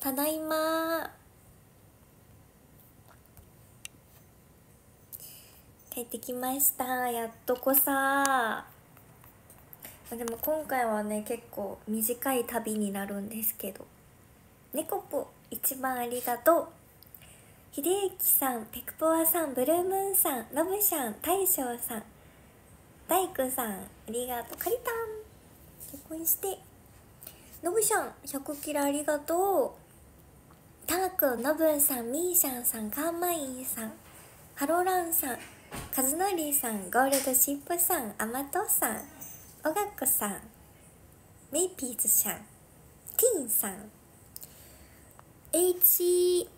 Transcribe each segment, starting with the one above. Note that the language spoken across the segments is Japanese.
ただいま。帰ってきました。やっとこさ。でも今回はね結構短い旅になるんですけど。猫ぽ一番ありがとう。秀幸さんペクポワさんブルームーンさんノブシャン大将さん。大工さんありがとう。カリタン。結婚して。ノブシャン100キロありがとう。タークノブンさんミーシャンさんカーマインさんハローランさんカズノリーさんゴールドシップさんアマトさんオガクさんメイピーズさんティーンさん H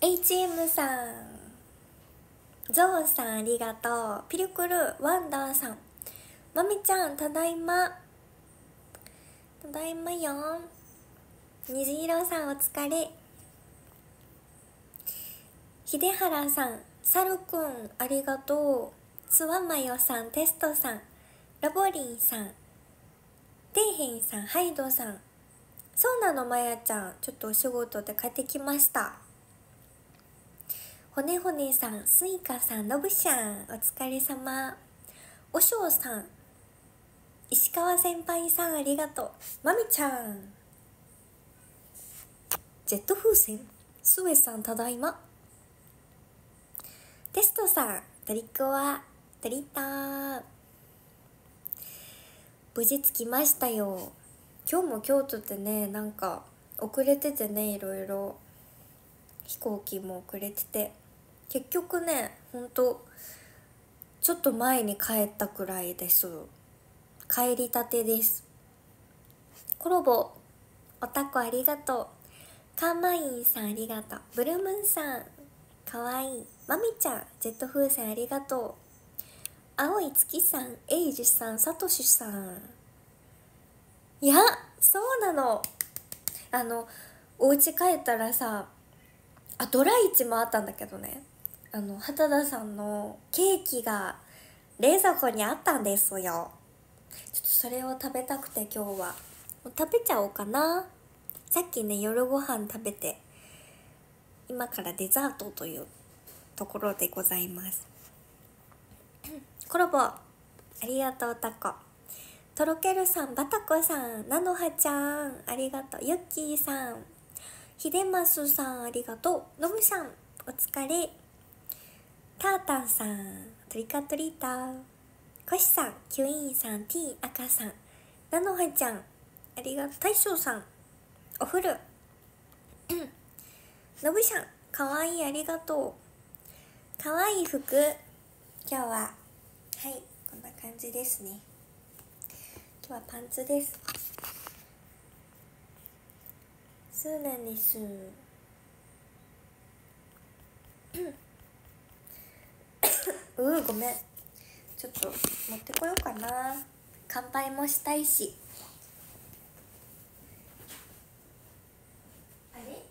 HM さんゾウさんありがとうピルクルワンダーさんまみちゃんただいまただいまよ虹色さんお疲れ。秀原さんサルくんありがとう。スワマヨさんテストさんラボリンさん底辺さんハイドさん。そうなのまやちゃん。ちょっとお仕事で帰ってきました。ほねほねさんスイカさんのぶしゃんお疲れ様。おしょうさん石川先輩さんありがとう。まみちゃん。ジェット風船。スエさんただいま。テストさんトリックはトリッター。無事着きましたよ。今日も京都ってねなんか遅れててねいろいろ飛行機も遅れてて。結局ねほんとちょっと前に帰ったくらいです。帰りたてです。コロボおたこありがとう。カーマインさんありがとう。ブルームーンさんかわい。いまみちゃんジェット風船ありがとう。青い月さんエイジさんさとしさん。いやそうなの。あのお家帰ったらさあドライチもあったんだけどね。あの畑田さんのケーキが冷蔵庫にあったんですよ。ちょっとそれを食べたくて今日は。もう食べちゃおうかな。さっきね夜ご飯食べて今からデザートというところでございます。コラボありがとうタコ。とろけるさんバタコさんなのはちゃんありがとう。ゆっきーさんひでますさんありがとう。のぶさんお疲れ。タータンさんトリカトリーター。コシさんキュイーンさん T 赤さんなのはちゃんありがとう。大将さんお風呂。のぶさんかわいいありがとう。かわいい服。今日ははいこんな感じですね。今日はパンツです。そうなんです。う うごめん。ちょっと持ってこようかな。乾杯もしたいしあれ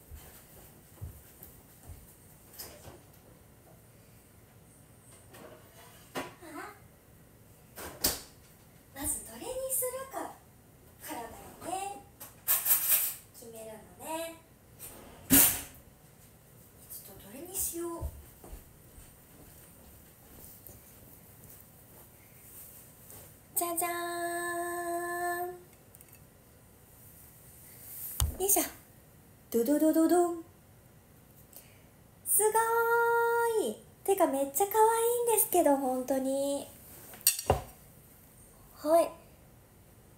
まずどれにするかからだよね決めるのねちょっとどれにしようじゃじゃーんよいしょドドドドドン。すごーい。てかめっちゃ可愛いんですけど本当に。はい。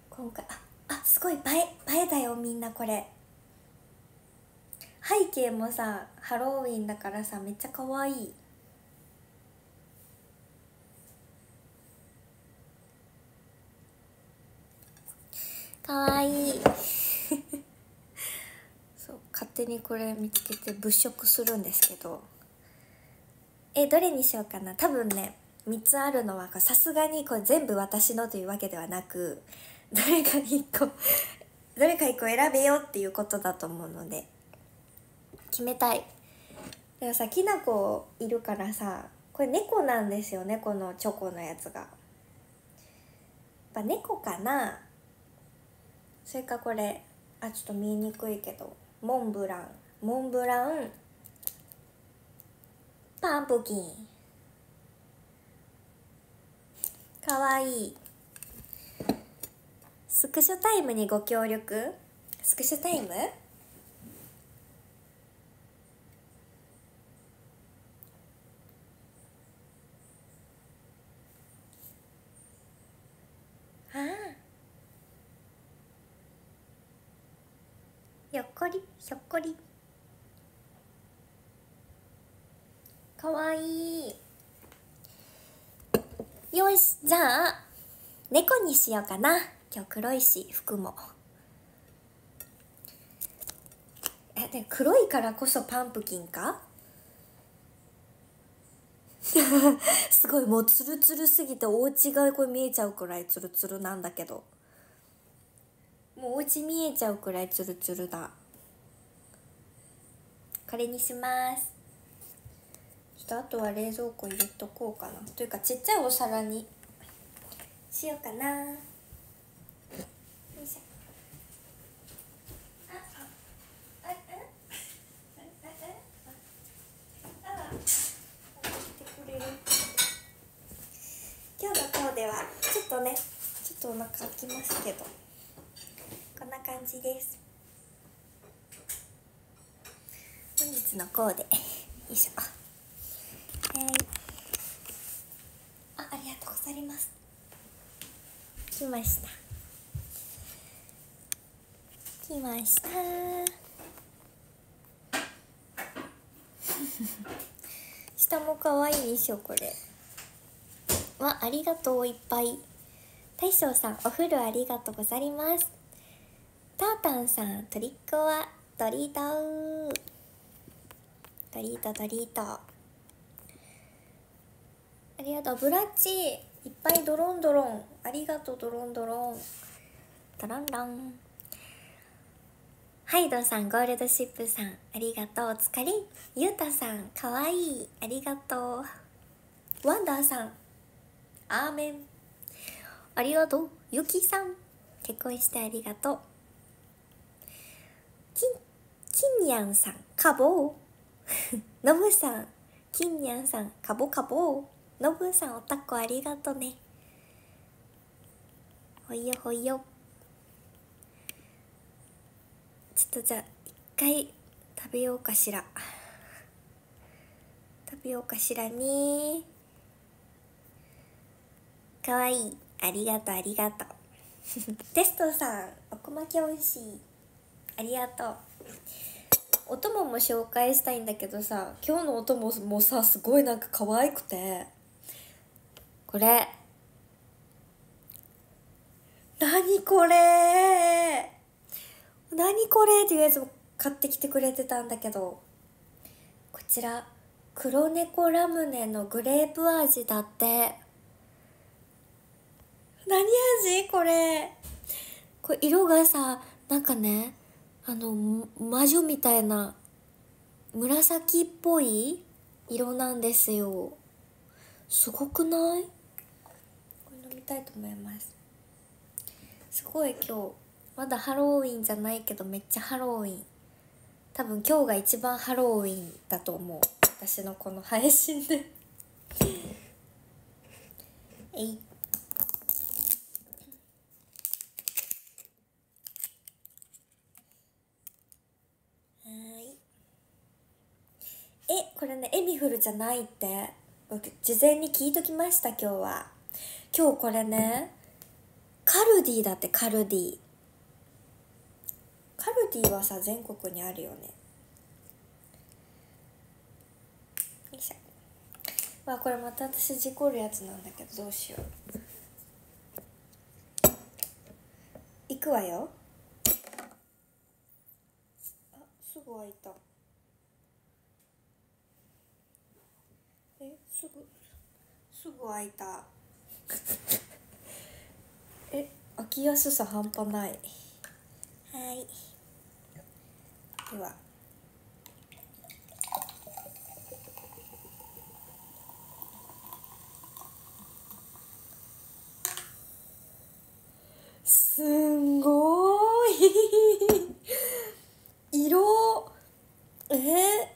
今回ああすごい。映え映えだよみんなこれ。背景もさハロウィンだからさめっちゃ可愛い。可愛い。そう勝手にこれ見つけて物色するんですけど。えどれにしようかな。多分ね3つあるのはさすがにこれ全部私のというわけではなくどれか1個どれか1個選べようっていうことだと思うので決めたい。でもさきなこいるからさこれ猫なんですよねこのチョコのやつが。やっぱ猫かな。それかこれあちょっと見えにくいけど。モンブランモンブランパンプキン。かわいい。スクショタイムにご協力？スクショタイム？ああ。ひょっこり。ひょっこり。かわいい。よしじゃあ猫にしようかな。今日黒いし服も。えで黒いからこそパンプキンか？すごいもうツルツルすぎてお家がこれ見えちゃうくらいツルツルなんだけど。もうお家見えちゃうくらいツルツルだ。これにします。ちょっとあとは冷蔵庫入れとこうかな。というかちっちゃいお皿に。しようかな。ょ。今日のコーデはちょっとねちょっとお腹空きますけどこんな感じです本日のコーデ。よいしょ。はい。あありがとうございます。来ました。来ました。下も可愛いでしょこれ。わありがとういっぱい。大将さんお風呂ありがとうございます。タータンさんトリックはドリートドリートドリート。ありがとう。ブラッチいっぱいドロンドロン。ありがとうドロンドロン。ドロンロン。ハイドさんゴールドシップさん。ありがとう。お疲れゆうたさん。かわいい。ありがとう。ワンダーさん。アーメン。ありがとう。ゆきさん。結婚してありがとう。きんきんにゃんさん。かぼう のぶさんきんにゃんさんかぼかぼのぶさんおたこありがとね。ほいよほいよ。ちょっとじゃあ一回食べようかしら。食べようかしらね。かわいい。ありがとうありがとう。テストさんおこまきおいしい。ありがとう。お供も紹介したいんだけどさ今日のお供もさすごいなんか可愛くて。これ。何これ。何これっていうやつを買ってきてくれてたんだけど。こちら黒猫ラムネのグレープ味だって。何味これ。これ色がさなんかねあの魔女みたいな紫っぽい色なんですよ。すごくない？これ飲みたいと思います。すごい今日まだハロウィンじゃないけどめっちゃハロウィン。多分今日が一番ハロウィンだと思う。私のこの配信で。えい。はいえこれねエミフルじゃないって。事前に聞いときました今日は。今日これねカルディだってカルディ。カルディはさ全国にあるよね。よいしょ。わこれまた私事故るやつなんだけどどうしよう。行くわよ。あすぐ開いたえすぐすぐ開いた。え開きやすさ半端ない。はい。では。すんごい。色。ー、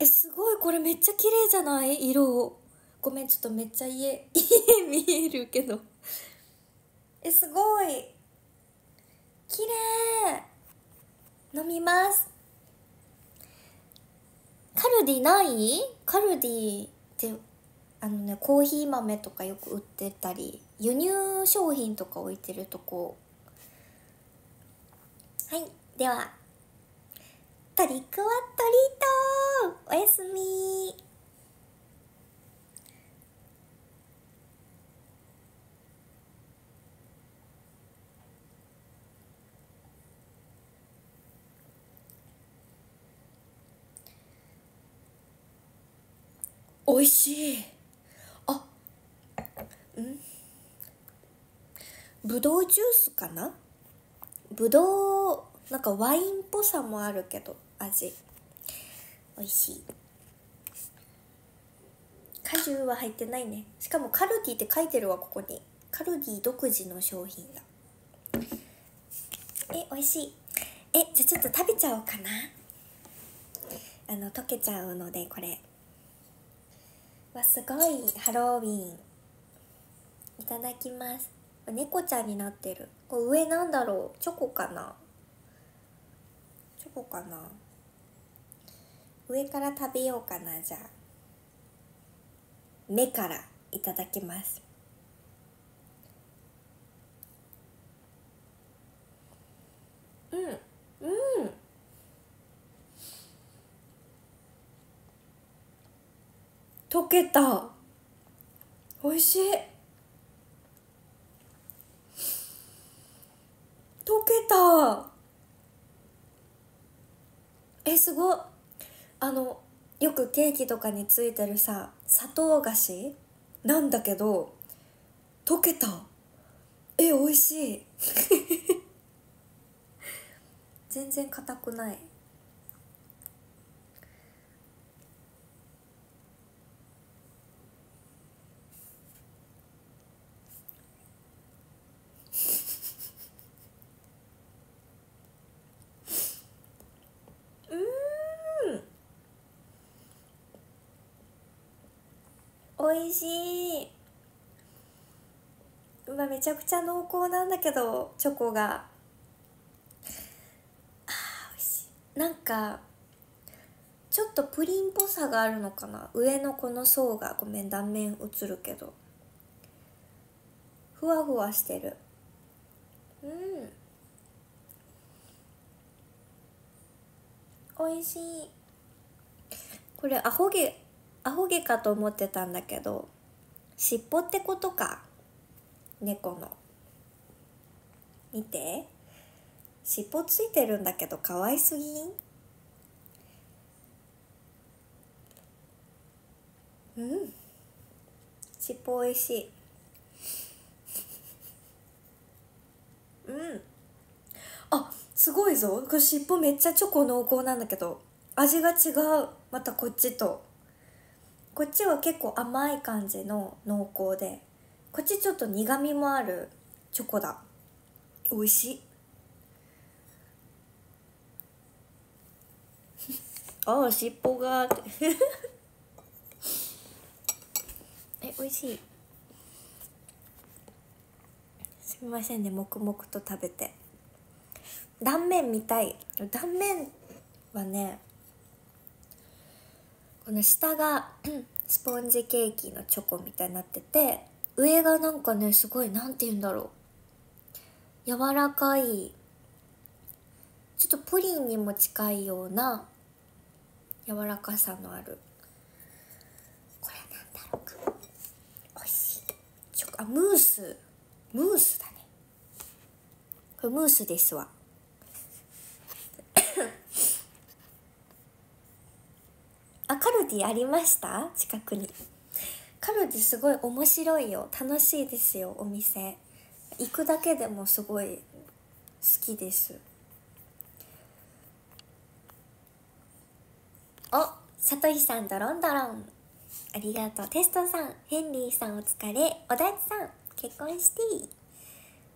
えすごい。これめっちゃ綺麗じゃない？色ごめんちょっとめっちゃ家 家見えるけど。えすごい。綺麗。飲みます。カルディない？カルディってあのねコーヒー豆とかよく売ってたり輸入商品とか置いてるとこ。はいでは。トリックはトリートおやすみ。美味しい。あうん。ぶどうジュースかな？ぶどうなんかワインっぽさもあるけど味。美味しい。果汁は入ってないね。しかもカルディって書いてるわここに。カルディ独自の商品だ。え美味しい。えじゃあちょっと食べちゃおうかな。あの溶けちゃうのでこれ。わすごいハロウィン。いただきます。猫ちゃんになってる。これ上なんだろう？チョコかな？チョコかな？上から食べようかなじゃあ。目からいただきます。うん。溶けた。美味しい。溶けた。えすご。いあのよくケーキとかについてるさ砂糖菓子？なんだけど溶けた。え美味しい。全然硬くない。美味しい。うわめちゃくちゃ濃厚なんだけどチョコが。あ美味しい。なんかちょっとプリンっぽさがあるのかな。上のこの層がごめん断面映るけど。ふわふわしてる。うん。美味しい。これアホ毛アホ毛かと思ってたんだけど尻尾ってことか猫の。見て。尻尾ついてるんだけど可愛すぎん？うん。尻尾おいしい。うん。あすごいぞ。これ尻尾めっちゃチョコ濃厚なんだけど味が違う。またこっちと。こっちは結構甘い感じの濃厚でこっちちょっと苦みもあるチョコだ。美味しい。ああ尻尾が。え美味しい。すみませんね黙々と食べて。断面見たい。断面はねこの下が スポンジケーキのチョコみたいになってて上がなんかねすごい何て言うんだろう。柔らかいちょっとプリンにも近いような柔らかさのあるこれなんだろうか。おいしい。チョコあムース。ムースだね。これムースですわ。あカルディありました？近くに。カルディすごい面白いよ。楽しいですよお店。行くだけでもすごい好きです。おさとしさんドロンドロン。ありがとう。テストさんヘンリーさんお疲れ。おだちさん結婚して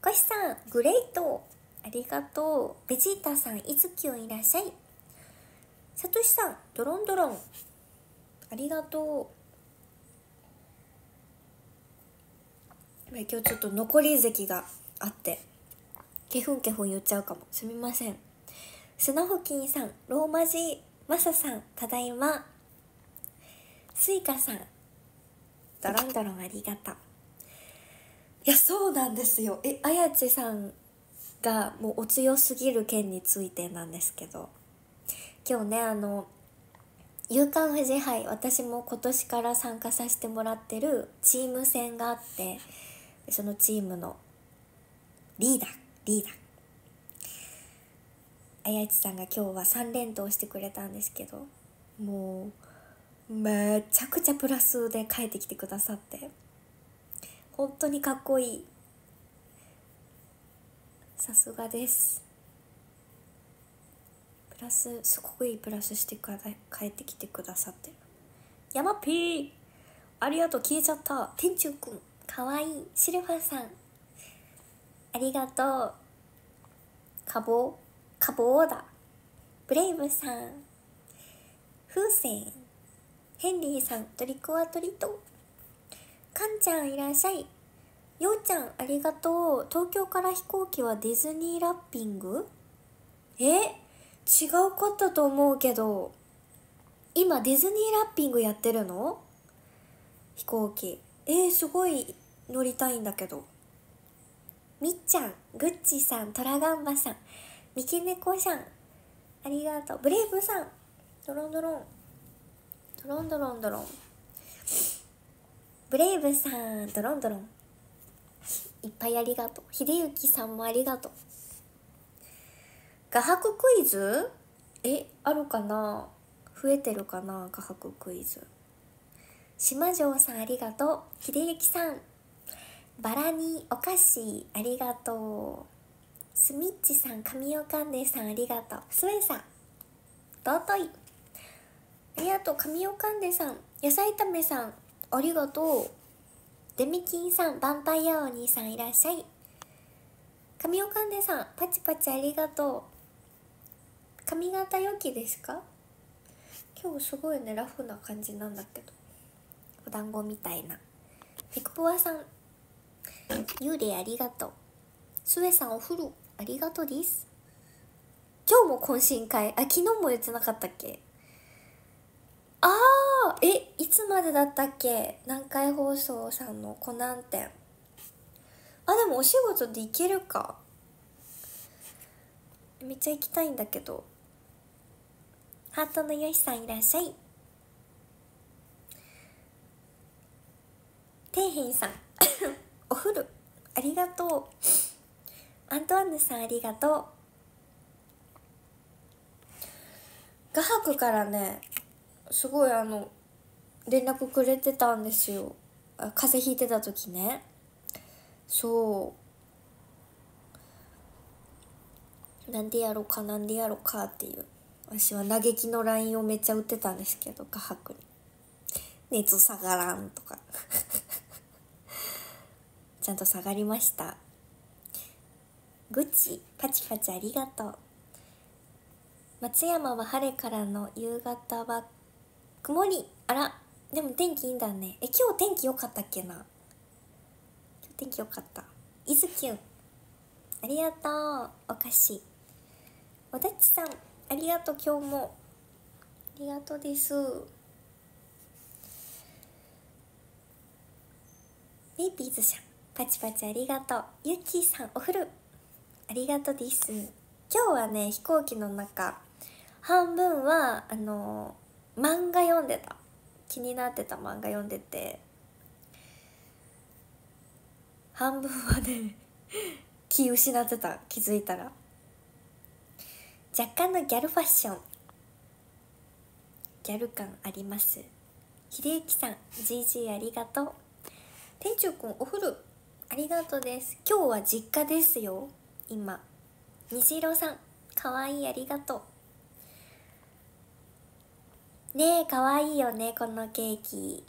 コシさんグレイト。ありがとう。ベジータさんいつきゅんいらっしゃい。さとしさんドロンドロン。ありがとう。今日ちょっと残り席があってケフンケフン言っちゃうかも。すみません。スナホキンさんローマ字マサさんただいま。スイカさんドロンドロンありがとう。いやそうなんですよ。えあやちさんがもうお強すぎる件についてなんですけど。今日ねあの夕刊富士杯私も今年から参加させてもらってるチーム戦があってそのチームのリーダーリーダー。あやちさんが今日は3連投してくれたんですけどもうめちゃくちゃプラスで帰ってきてくださって本当にかっこいい。さすがです。プラスすごくいいプラスしてくだ帰ってきてくださって。るヤマピー！ありがとう消えちゃった。天中くんかわいい。シルファーさん。ありがとう。かぼかぼうだ。ブレイブさん。風船。ヘンリーさん。トリックワトリト。かんちゃんいらっしゃい。ようちゃんありがとう。東京から飛行機はディズニーラッピング？え？違うかったと思うけど今ディズニーラッピングやってるの？飛行機。えー、すごい乗りたいんだけど。みっちゃんグッチさんトラガンバさん三毛猫さんありがとう。ブレイブさんドロンドロン。ドロンドロンドロン。ブレイブさんドロンドロン。いっぱいありがとう。秀幸さんもありがとう。画伯クイズ？えあるかな？増えてるかな？画伯クイズ。島城さんありがとう。秀幸さん。バラにお菓子ありがとう。スミッチさん神尾かんでさんありがとう。スウェイさん。尊い。ありがとう神尾かんでさん。野菜炒めさん。ありがとう。デミキンさん、ヴァンパイアお兄さんいらっしゃい。神尾かんでさん、パチパチありがとう。髪型良きですか？今日すごいね、ラフな感じなんだけど。お団子みたいな。ピクポワさん、幽霊ありがとう。スエさんお風呂ありがとうです。今日も懇親会。あ、昨日も言ってなかったっけ？ああえいつまでだったっけ？南海放送さんのコナン展あでもお仕事で行けるかめっちゃ行きたいんだけどハートのよしさんいらっしゃい。底辺さん。お風呂。ありがとう。アントワンヌさんありがとう。画伯からねすごいあの連絡くれてたんですよ。あ風邪ひいてた時ね。そう。なんでやろうかなんでやろうかっていう。私は嘆きの LINE をめっちゃ打ってたんですけど画伯に。熱下がらんとか。ちゃんと下がりました。グッチパチパチありがとう。松山は晴れからの夕方は曇り。あらでも天気いいんだね。え今日天気良かったっけな？今日天気良かった。いずきゅんありがとう。お菓子。おだちさんありがとう今日も。ありがとうです。メイピーズさんパチパチありがとう。ゆっきーさんお風呂。ありがとうです。今日はね飛行機の中半分はあの漫画読んでた。気になってた漫画読んでて。半分はね 気失ってた。気づいたら。若干のギャルファッション。ギャル感あります。秀幸さん GG ありがとう。店長くんお風呂ありがとうです。今日は実家ですよ。今。虹色さんかわいいありがとう。ねえかわいいよねこのケーキ。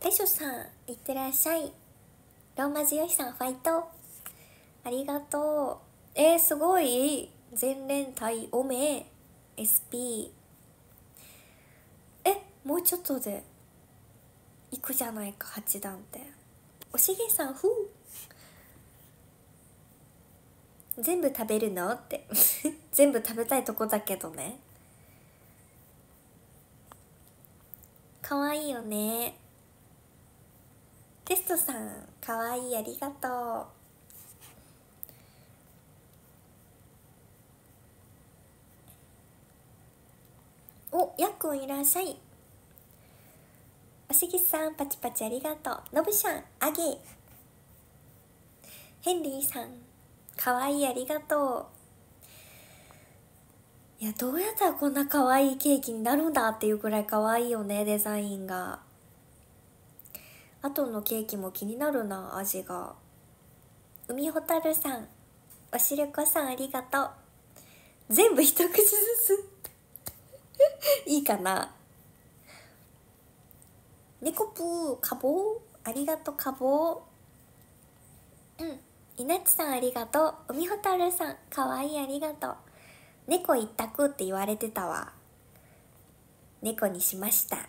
大将さんいってらっしゃい。ローマ字よしさんファイト。ありがとう。えー、すごい。全連隊おめ SP もうちょっとで行くじゃないか八段って。おしげさんふう。全部食べるの？って。全部食べたいとこだけどね。かわいいよね。テストさんかわいいありがとう。おやっくんいらっしゃい。おしぎさんパチパチありがとう。のぶしゃんあげ。ヘンリーさんかわいいありがとう。いやどうやったらこんなかわいいケーキになるんだっていうくらいかわいいよねデザインが。あとのケーキも気になるな味が。海ほたるさんおしるこさんありがとう。全部一口ずつ。いいかな。猫ぷーかぼうありがとうかぼううん。いなちさんありがとう。海ほたるさんかわいいありがとう。猫一択って言われてたわ。猫にしました。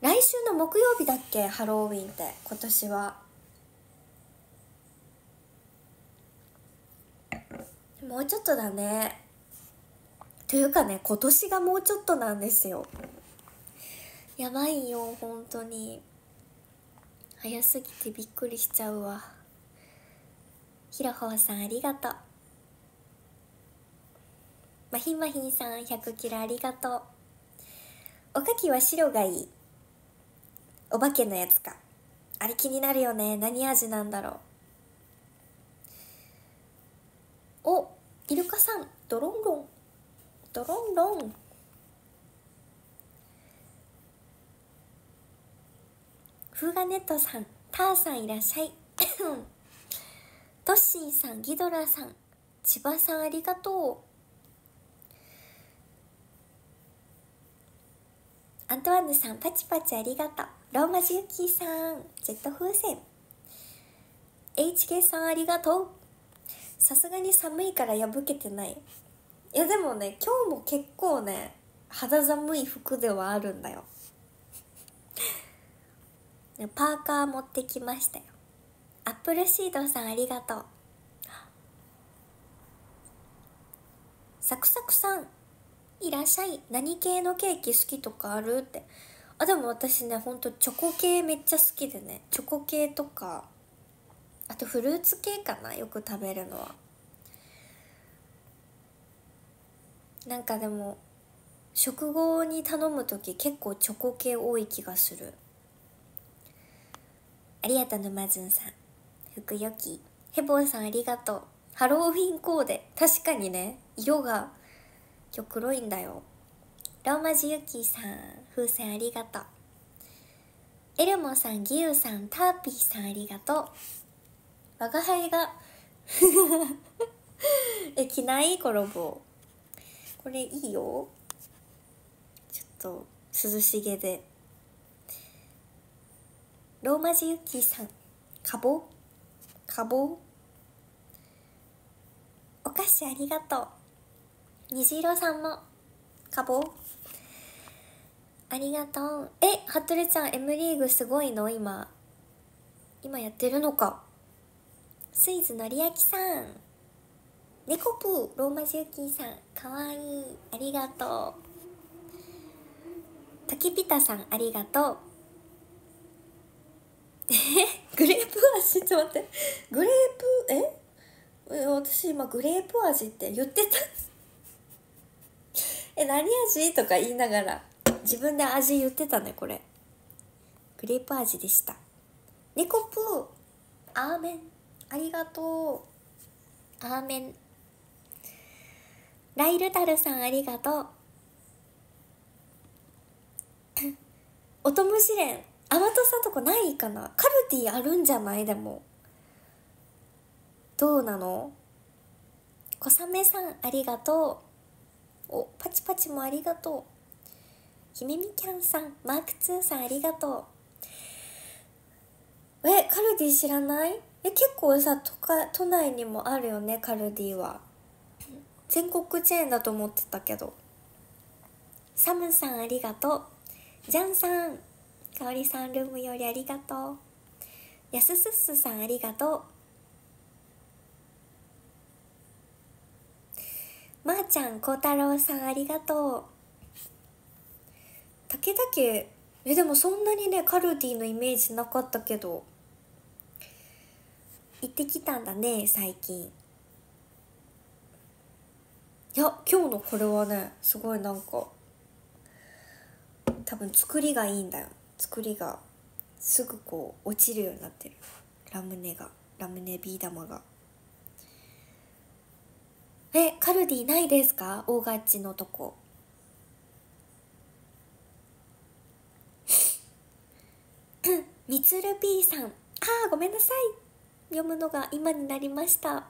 来週の木曜日だっけ？ハロウィンって。今年はもうちょっとだね。というかね今年がもうちょっとなんですよ。やばいよ本当に。早すぎてびっくりしちゃうわ。ひろほうさんありがとう。まひまひんさん100キロありがとう。おかきは白がいい。お化けのやつか。あれ気になるよね。何味なんだろう。おイルカさんドロンロンドロンロンフーガネットさん、ターさんいらっしゃい。トッシンさん、ギドラさん、千葉さんありがとう。アントワンヌさん、パチパチありがとう。ローマジューキーさん、ジェット風船。HK さんありがとう。さすがに寒いから破けてない。いやでもね、今日も結構ね、肌寒い服ではあるんだよ。パーカー持ってきましたよ。アップルシードさんありがとう。サクサクさんいらっしゃい。何系のケーキ好きとかある？って。あでも私ねほんとチョコ系めっちゃ好きでね。チョコ系とかあとフルーツ系かなよく食べるのは。なんかでも食後に頼む時結構チョコ系多い気がする。ありがとう沼津さん。福よき。ヘボーさんありがとう。ハロウィンコーデ。確かにね。色が今日黒いんだよ。ローマ字ユキさん風船ありがとう。エルモさんギユさんターピーさんありがとう。我が輩が。え着ないコロボこれいいよ。ちょっと涼しげで。ローマ字ユッキーさん。かぼかぼお菓子ありがとう。虹色さんもかぼありがとう。え服部ちゃん M リーグすごいの？今。今やってるのか。スイズのりやきさん。猫プーローマ字ユッキーさんかわいい。ありがとう。滝ピタさんありがとう。え グレープ味ちょっと待って。グレープえ？私今グレープ味って言ってた。え何味？とか言いながら自分で味言ってたねこれ。グレープ味でした。猫プーアーメン。ありがとう。アーメン。ライルタルさんありがとう。おとむしれんアマトさんとこないかな。カルティあるんじゃない？でも。どうなの？小雨さんありがとう。おパチパチもありがとう。ひめみキャンさんマーク2さんありがとう。えカルディ知らない？え結構さ都か都内にもあるよねカルディは。全国チェーンだと思ってたけど。サムさんありがとう。ジャンさんかおりさんルームよりありがとう。やすすすさんありがとう。まー、あ、ちゃんこうたろうさんありがとう。武田家えでもそんなにねカルディのイメージなかったけど。行ってきたんだね最近。いや今日のこれはねすごいなんか多分作りがいいんだよ。作りがすぐこう落ちるようになってる。ラムネがラムネビー玉が。えカルディないですか？大ガッチのとこ。みつる P さん。あーごめんなさい。読むのが今になりました。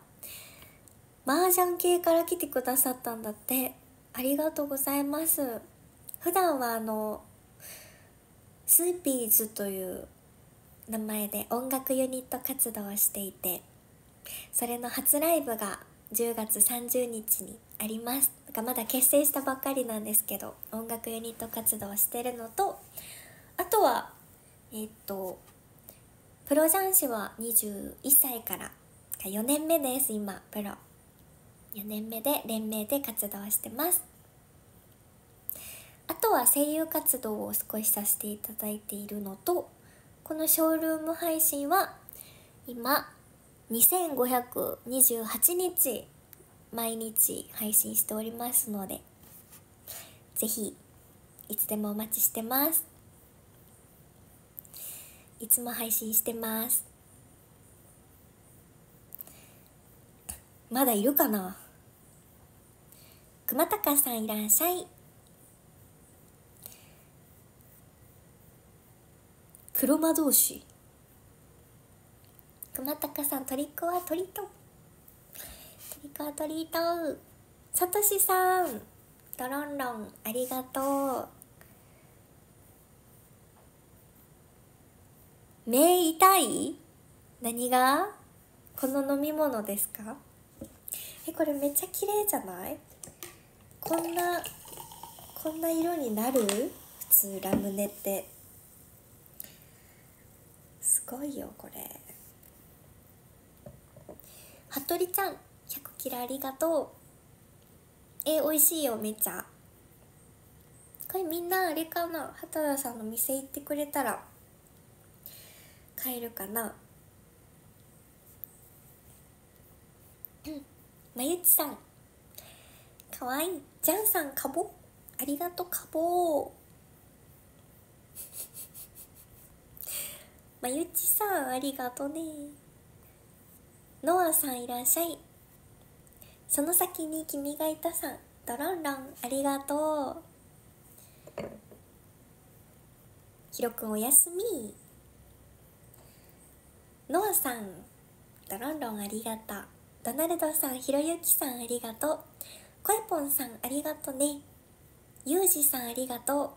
麻雀系から来てくださったんだって。ありがとうございます。普段はあのスーピーズという名前で音楽ユニット活動をしていてそれの初ライブが10月30日にあります。かまだ結成したばっかりなんですけど音楽ユニット活動をしてるのとあとはえっとプロ雀士は21歳から。4年目です今プロ。4年目で連名で活動してます。あとは声優活動を少しさせていただいているのとこのショールーム配信は今2528日毎日配信しておりますのでぜひいつでもお待ちしてます。いつも配信してます。まだいるかな？熊高さんいらっしゃい。黒魔同士。熊高さんトリックはトリート。トリックはトリート。さとしさんドロンロンありがとう。目痛い？何が？この飲み物ですか？えこれめっちゃ綺麗じゃない？こんなこんな色になる？普通ラムネって。すごいよこれ。服部ちゃん100キロありがとう。え美味しいよめちゃ。これみんなあれかな？畑田さんの店行ってくれたら。買えるかな？う んまゆちさん。かわいい。ジャンさんかぼありがとうかぼ まゆちさんありがとね。ノアさんいらっしゃい。その先に君がいたさん。ドロンロンありがとう。ひろくんおやすみ。ノアさんドロンロンありがとう。ドナルドさんひろゆきさんありがとう。こえぽんさんありがとね。ゆうじさんありがと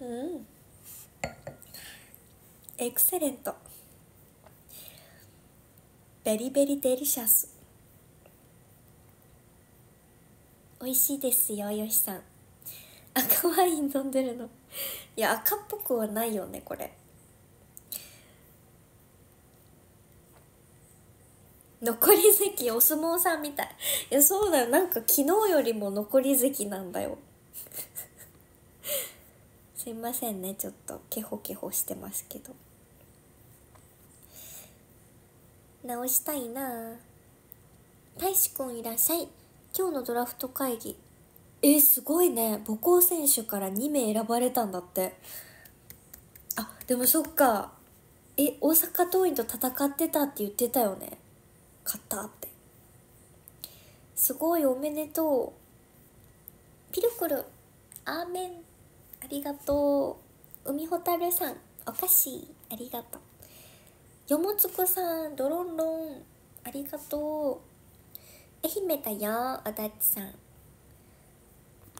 う。うん。 excellent。very very delicious。美味しいですよよしさん。赤ワイン飲んでるの。いや赤っぽくはないよねこれ。残り席お相撲さんみたい。いやそうだよ。なんか昨日よりも残り席なんだよ。すいませんね。ちょっとケホケホしてますけど。直したいな。あ大志くんいらっしゃい。今日のドラフト会議。えすごいね。母校選手から2名選ばれたんだって。あでもそっか。え大阪桐蔭と戦ってたって言ってたよね。買ったって。すごいおめでとう。ピルクルアーメンありがとう。海ほたるさんお菓子ありがとう。よもつくさんドロンロンありがとう。愛媛だよおだちさん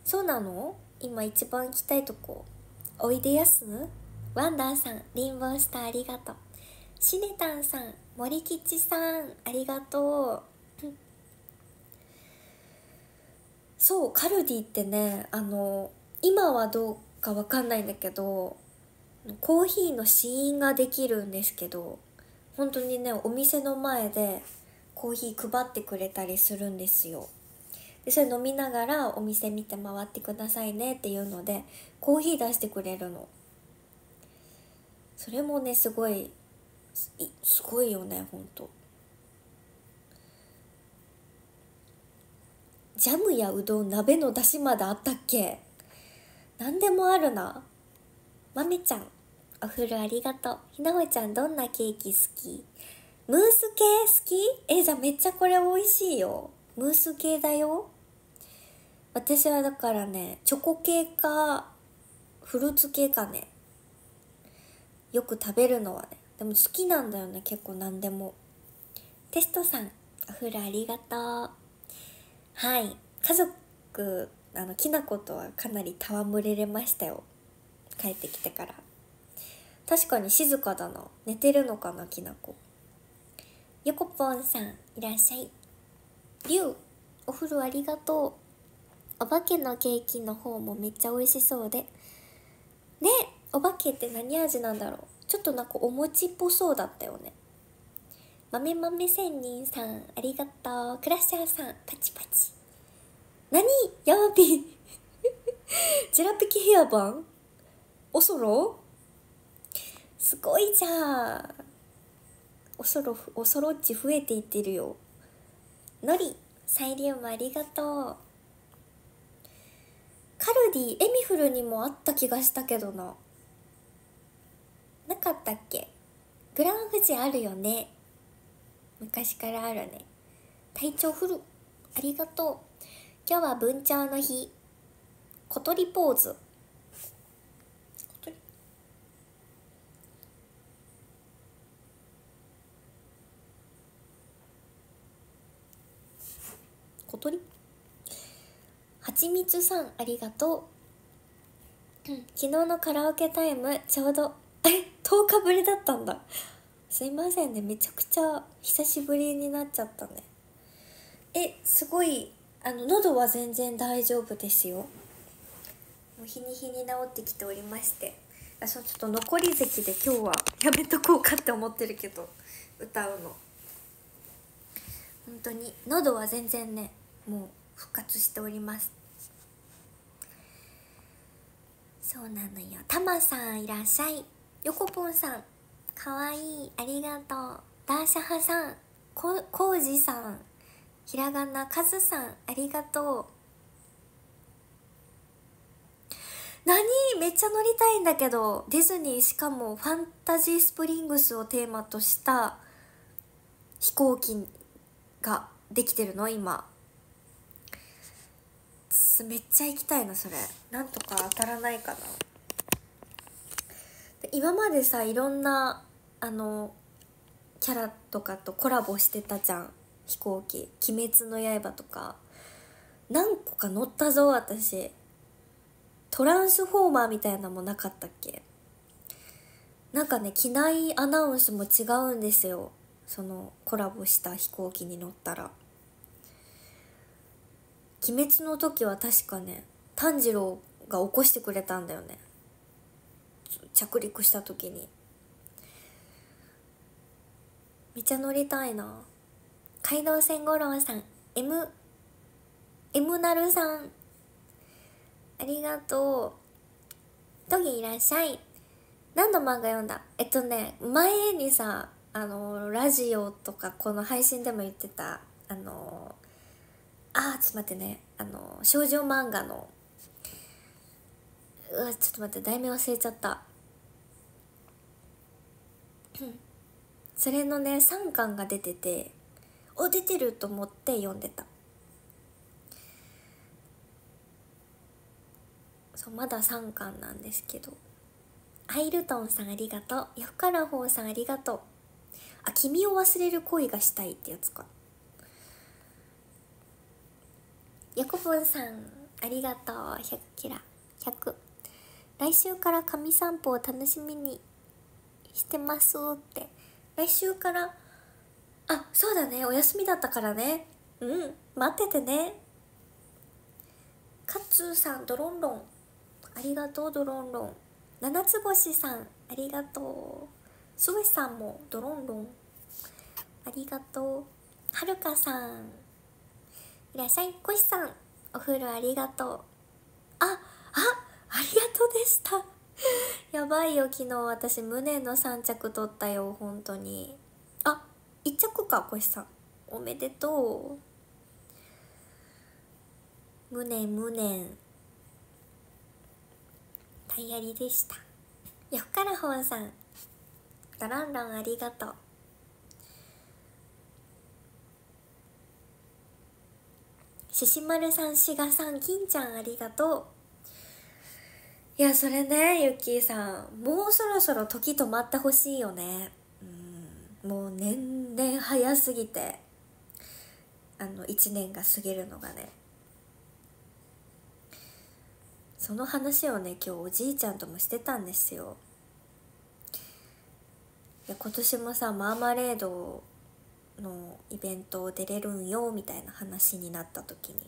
そうなの？今一番行きたいとこ。おいでやす？ワンダーさんリンボースターありがとう。しねたんさん森吉さんありがとう。そうカルディってねあの今はどうかわかんないんだけどコーヒーの試飲ができるんですけど本当にねお店の前でコーヒー配ってくれたりするんですよ。でそれ飲みながらお店見て回ってくださいねっていうのでコーヒー出してくれるの。それもねすごいすごいよねほんと。ジャムやうどん鍋の出汁まであったっけ？何でもあるな。まめちゃんお風呂ありがとう。ひなほちゃんどんなケーキ好き？ムース系好き？えじゃあめっちゃこれ美味しいよ。ムース系だよ。私はだからねチョコ系かフルーツ系かねよく食べるのはねでも好きなんだよね結構何でも。テストさんお風呂ありがとう。はい。家族あのきなことはかなり戯れれましたよ。帰ってきてから。確かに静かだな。寝てるのかなきなこ。よこぽんさんいらっしゃい。りゅうお風呂ありがとう。お化けのケーキの方もめっちゃ美味しそうで。ねお化けって何味なんだろう？ちょっとなんかお餅っぽそうだったよね。豆豆仙人さんありがとう。クラッシャーさんパチパチ。何？ヤマピー。ジェラピキヘアバン？おそろ？すごいじゃんおそろおそろっち増えていってるよ。のりサイリウムありがとう。カルディエミフルにもあった気がしたけどな。なかったっけ？グランフジあるよね。昔からあるね。体調フルありがとう。今日は文鳥の日。小鳥ポーズ。小鳥？小鳥？はちみつさんありがとう、昨日のカラオケタイムちょうどえ10日ぶりだったんだ。すいませんね。めちゃくちゃ久しぶりになっちゃったね。えすごいあの喉は全然大丈夫ですよ。もう日に日に治ってきておりまして。あそうちょっと残り席で今日はやめとこうかって思ってるけど歌うの。本当に喉は全然ねもう復活しております。そうなのよ。たまさんいらっしゃい。よこぽんさん。かわい。いありがとう。ダーシャハさん。ここうじさん。ひらがなかずさん。ありがとう。何？めっちゃ乗りたいんだけど。ディズニーしかもファンタジースプリングスをテーマとした飛行機ができてるの？今。めっちゃ行きたいなそれ。なんとか当たらないかな。今までさいろんなあのキャラとかとコラボしてたじゃん。飛行機「鬼滅の刃」とか。何個か乗ったぞ私。トランスフォーマーみたいなのもなかったっけ？なんかね機内アナウンスも違うんですよ。そのコラボした飛行機に乗ったら。鬼滅の時は確かね炭治郎が起こしてくれたんだよね。着陸した時に。めっちゃ乗りたいな。街道線五郎さん M M なるさん。ありがとう。トギいらっしゃい。何の漫画読んだ？えっとね前にさあのラジオとかこの配信でも言ってたあのあーちょっと待ってね。あの少女漫画の。うわちょっと待って題名忘れちゃった。それのね3巻が出ててお出てると思って読んでた。そうまだ3巻なんですけど。アイルトンさんありがとう。ヤフカラホーさんありがとう。あ君を忘れる恋がしたいってやつか。ヤコポンさんありがとう100キラ。100来週から神散歩を楽しみにしてますって。来週からあそうだね。お休みだったからね。うん。待っててね。カッツーさんドロンロン。ありがとうドロンロン。七つ星さんありがとう。すべさんもドロンロン。ありがとう。はるかさんいらっしゃいこしさん。お風呂ありがとう。ああありがとうでした。やばいよ昨日。私無念の3着取ったよ本当に。あ1着かこしさん。おめでとう。無念無念タイヤリでした。よっからほんさん。ドロンロンありがとう。ししまるさんしがさん金ちゃんありがとう。いやそれねゆっきーさんもうそろそろ時止まってほしいよね。うんもう年々早すぎて。あの1年が過ぎるのがね。その話をね今日おじいちゃんともしてたんですよ。いや今年もさマーマレードのイベント出れるんよみたいな話になった時に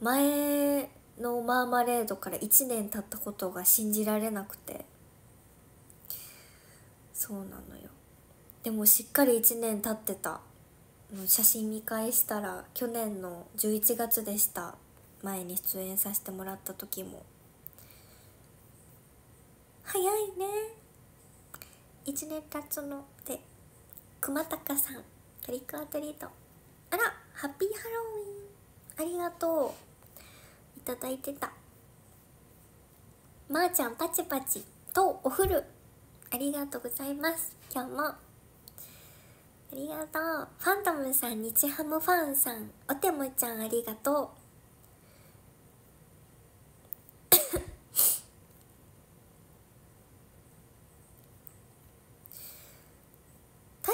前のマーマレードから1年経ったことが信じられなくてそうなのよ。でもしっかり1年経ってた。写真見返したら去年の11月でした。前に出演させてもらった時も。早いね。1年経つのって。熊高さんトリックアトリート。あらハッピーハロウィン。ありがとう。いただいてた。まー、あ、ちゃんパチパチとお風呂ありがとうございます。今日も。ありがとう。ファントムさん日ハムファンさんおてもちゃんありがとう。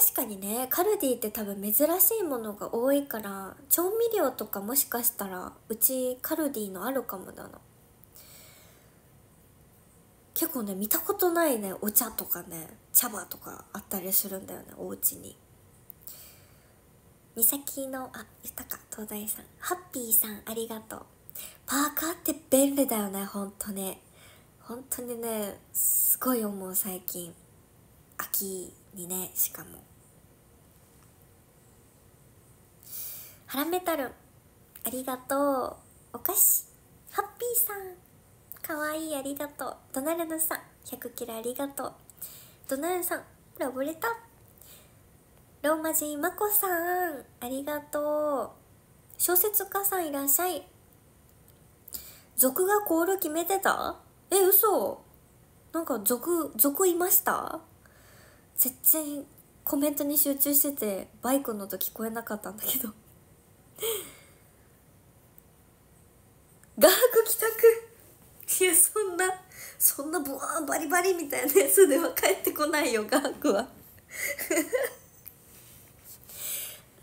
確かにねカルディって多分珍しいものが多いから調味料とかもしかしたらうちカルディのあるかもだな。結構ね見たことないねお茶とかね茶葉とかあったりするんだよねお家に。美咲のあ豊か東大さん。ハッピーさんありがとう。パーカーって便利だよねほんとね本当にねすごい思う最近。秋にねしかも。ハラメタル。ありがとう。お菓子。ハッピーさん。かわいいありがとう。ドナルドさん。100キロありがとう。ドナルドさん。ラブレタ。ローマ人マコさん。ありがとう。小説家さんいらっしゃい。族がコール決めてた？え嘘。なんか族族いました？全然コメントに集中しててバイクの音聞こえなかったんだけど。ガーク帰宅いやそんなそんなブワーバリバリみたいなやつでは帰ってこないよガークは。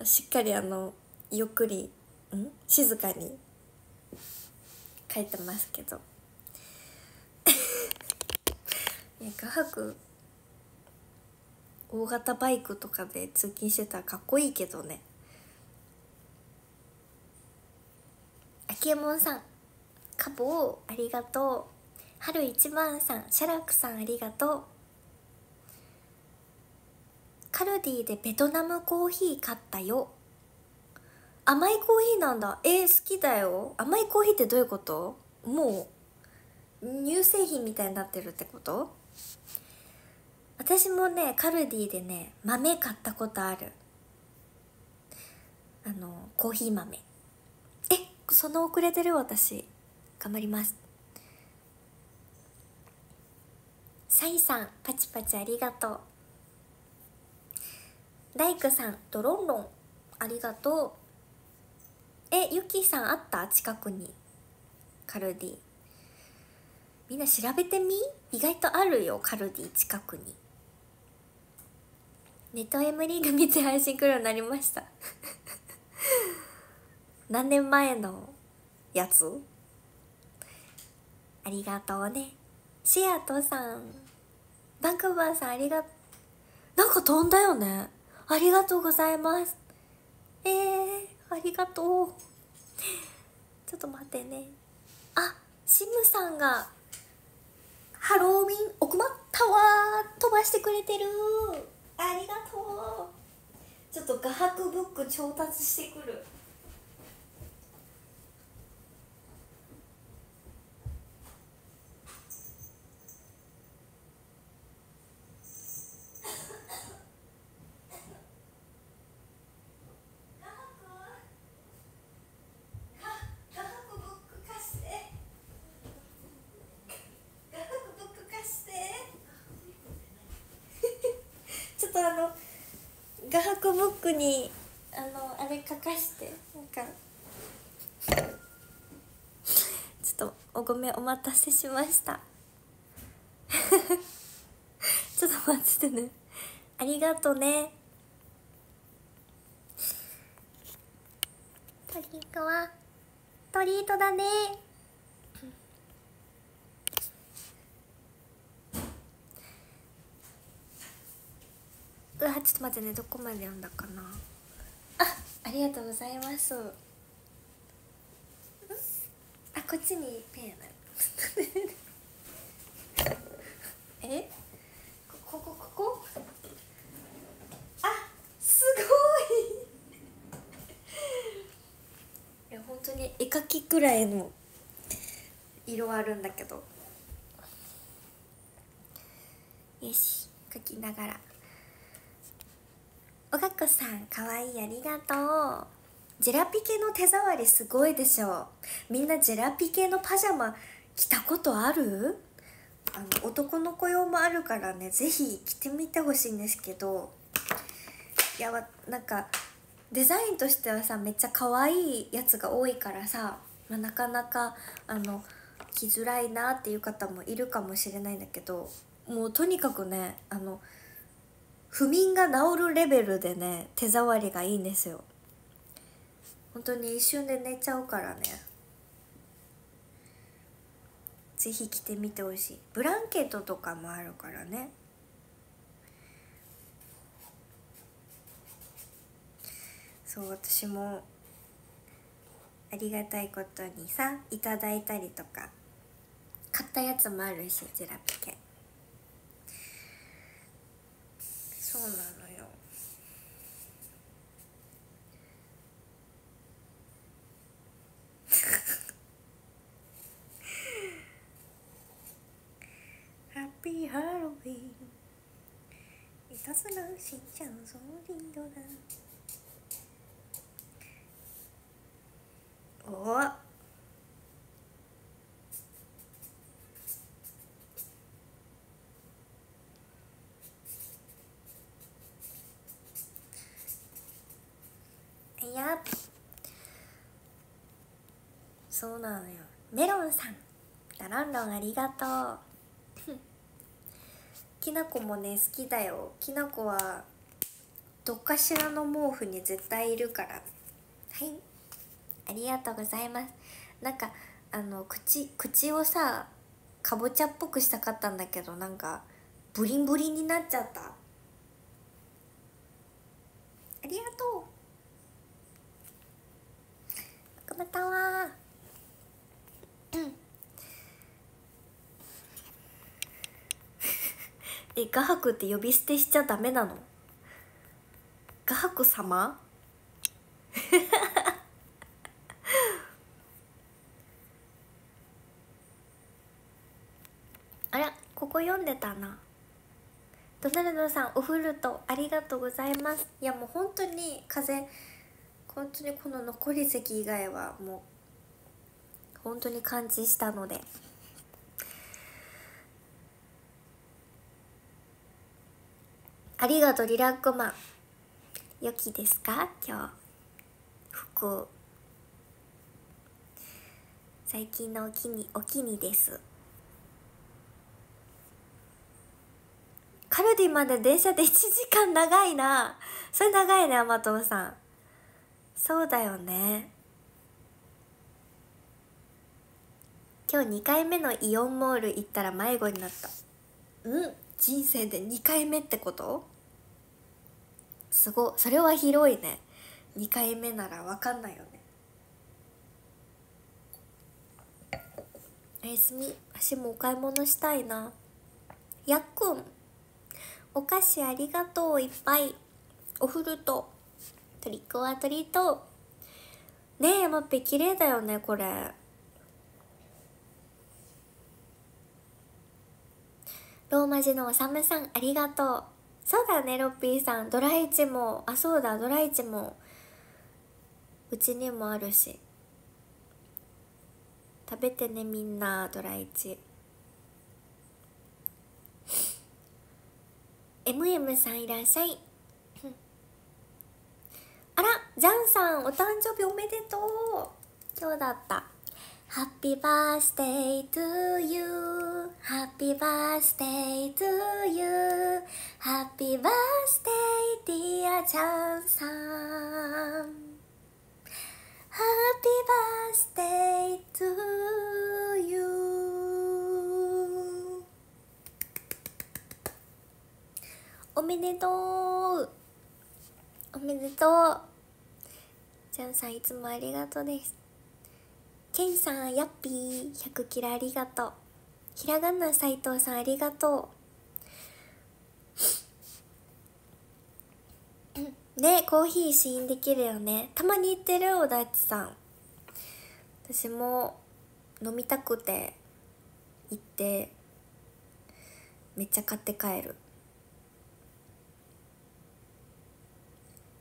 しっかりあのゆっくりん？静かに。帰ってますけど。いやガーク大型バイクとかで通勤してたらかっこいいけどね。あきえもんさんかぼうありがとう。春一番さんシャラクさんありがとう。カルディでベトナムコーヒー買ったよ。甘いコーヒーなんだ。えー、好きだよ。甘いコーヒーってどういうこと？もう乳製品みたいになってるってこと？私もねカルディでね豆買ったことある。あのコーヒー豆。その遅れてる私頑張ります。サイさんパチパチありがとう。大工さんドロンロンありがとう。えゆきさんあった？近くに。カルディ。みんな調べてみ？意外とあるよカルディ近くに。ネット M リーグ見て配信来るようになりました。何年前のやつ？ありがとうね。シアトさん。バンクーバーさんありがなんか飛んだよね。ありがとうございます。えー、ありがとう。ちょっと待ってね。あシムさんがハロウィン奥まったわ飛ばしてくれてる。ありがとう。ちょっと画伯ブック調達してくる画伯ブックにあのあれ書かしてなんか。ちょっとおごめんお待たせしました。ちょっと待っててね。ありがとね。トリートはトリートだね。ちょっと待ってねどこまで読んだかな。あありがとうございます。あこっちにペンやな。え？ここここ？あすごい！いや本当に絵描きくらいの色あるんだけど。よし描きながらさんかわいいありがとうジェラピケの手触りすごいでしょみんなジェラピケのパジャマ着たことある？あの男の子用もあるからね是非着てみてほしいんですけど。いやなんかデザインとしてはさめっちゃ可愛いやつが多いからさ、まあ、なかなかあの着づらいなっていう方もいるかもしれないんだけどもうとにかくねあの不眠が治るレベルでね手触りがいいんですよ。本当に一瞬で寝ちゃうからね。是非着てみてほしい。ブランケットとかもあるからね。そう私もありがたいことにさいただいたりとか。買ったやつもあるしジェラピケ。そうなのよ。ハッピーハロウィンいたずらしんちゃうぞリンドラ。おやそうなのよ。メロンさん。ラロンロンありがとう。きなこもね好きだよ。きなこはどっかしらの毛布に絶対いるから。はい。ありがとうございます。なんかあの口口をさかぼちゃっぽくしたかったんだけどなんかブリンブリンになっちゃった。ありがとう。くまたわうん え画伯って呼び捨てしちゃダメなの？画伯様？あらここ読んでたな。ドナルドさんおフルトありがとうございます。いやもう本当に風本当にこの残り席以外はもう本当に感じしたので。ありがとうリラックマン。良きですか？今日。服最近のお気にお気にです。カルディまで電車で1時間長いな。それ長いね甘党さん。そうだよね。今日2回目のイオンモール行ったら迷子になった。うん。人生で2回目ってこと？すごそれは広いね。2回目なら分かんないよね。おやすみ。足もお買い物したいな。やっくん。お菓子ありがとういっぱい。おふるとトリックはトリート。ねえ山っぺ綺麗だよねこれ。ローマ字のおさむさんありがとう。そうだねロッピーさん。ドライチもあそうだドライチも。うちにもあるし。食べてねみんなドライチ。MM さんいらっしゃい。あら、ジャンさん、お誕生日おめでとう。今日だった。Happy birthday to you.Happy birthday to you.Happy birthday, dear ジャンさん。Happy birthday to you. おめでとうおめでとうジャンさんいつもありがとうですケンさん、ヤッピー、100キラありがとう。ひらがな斎藤さん、ありがとう。ね、コーヒー試飲できるよね。たまに言ってる、おだちさん。私も飲みたくて行って、めっちゃ買って帰る。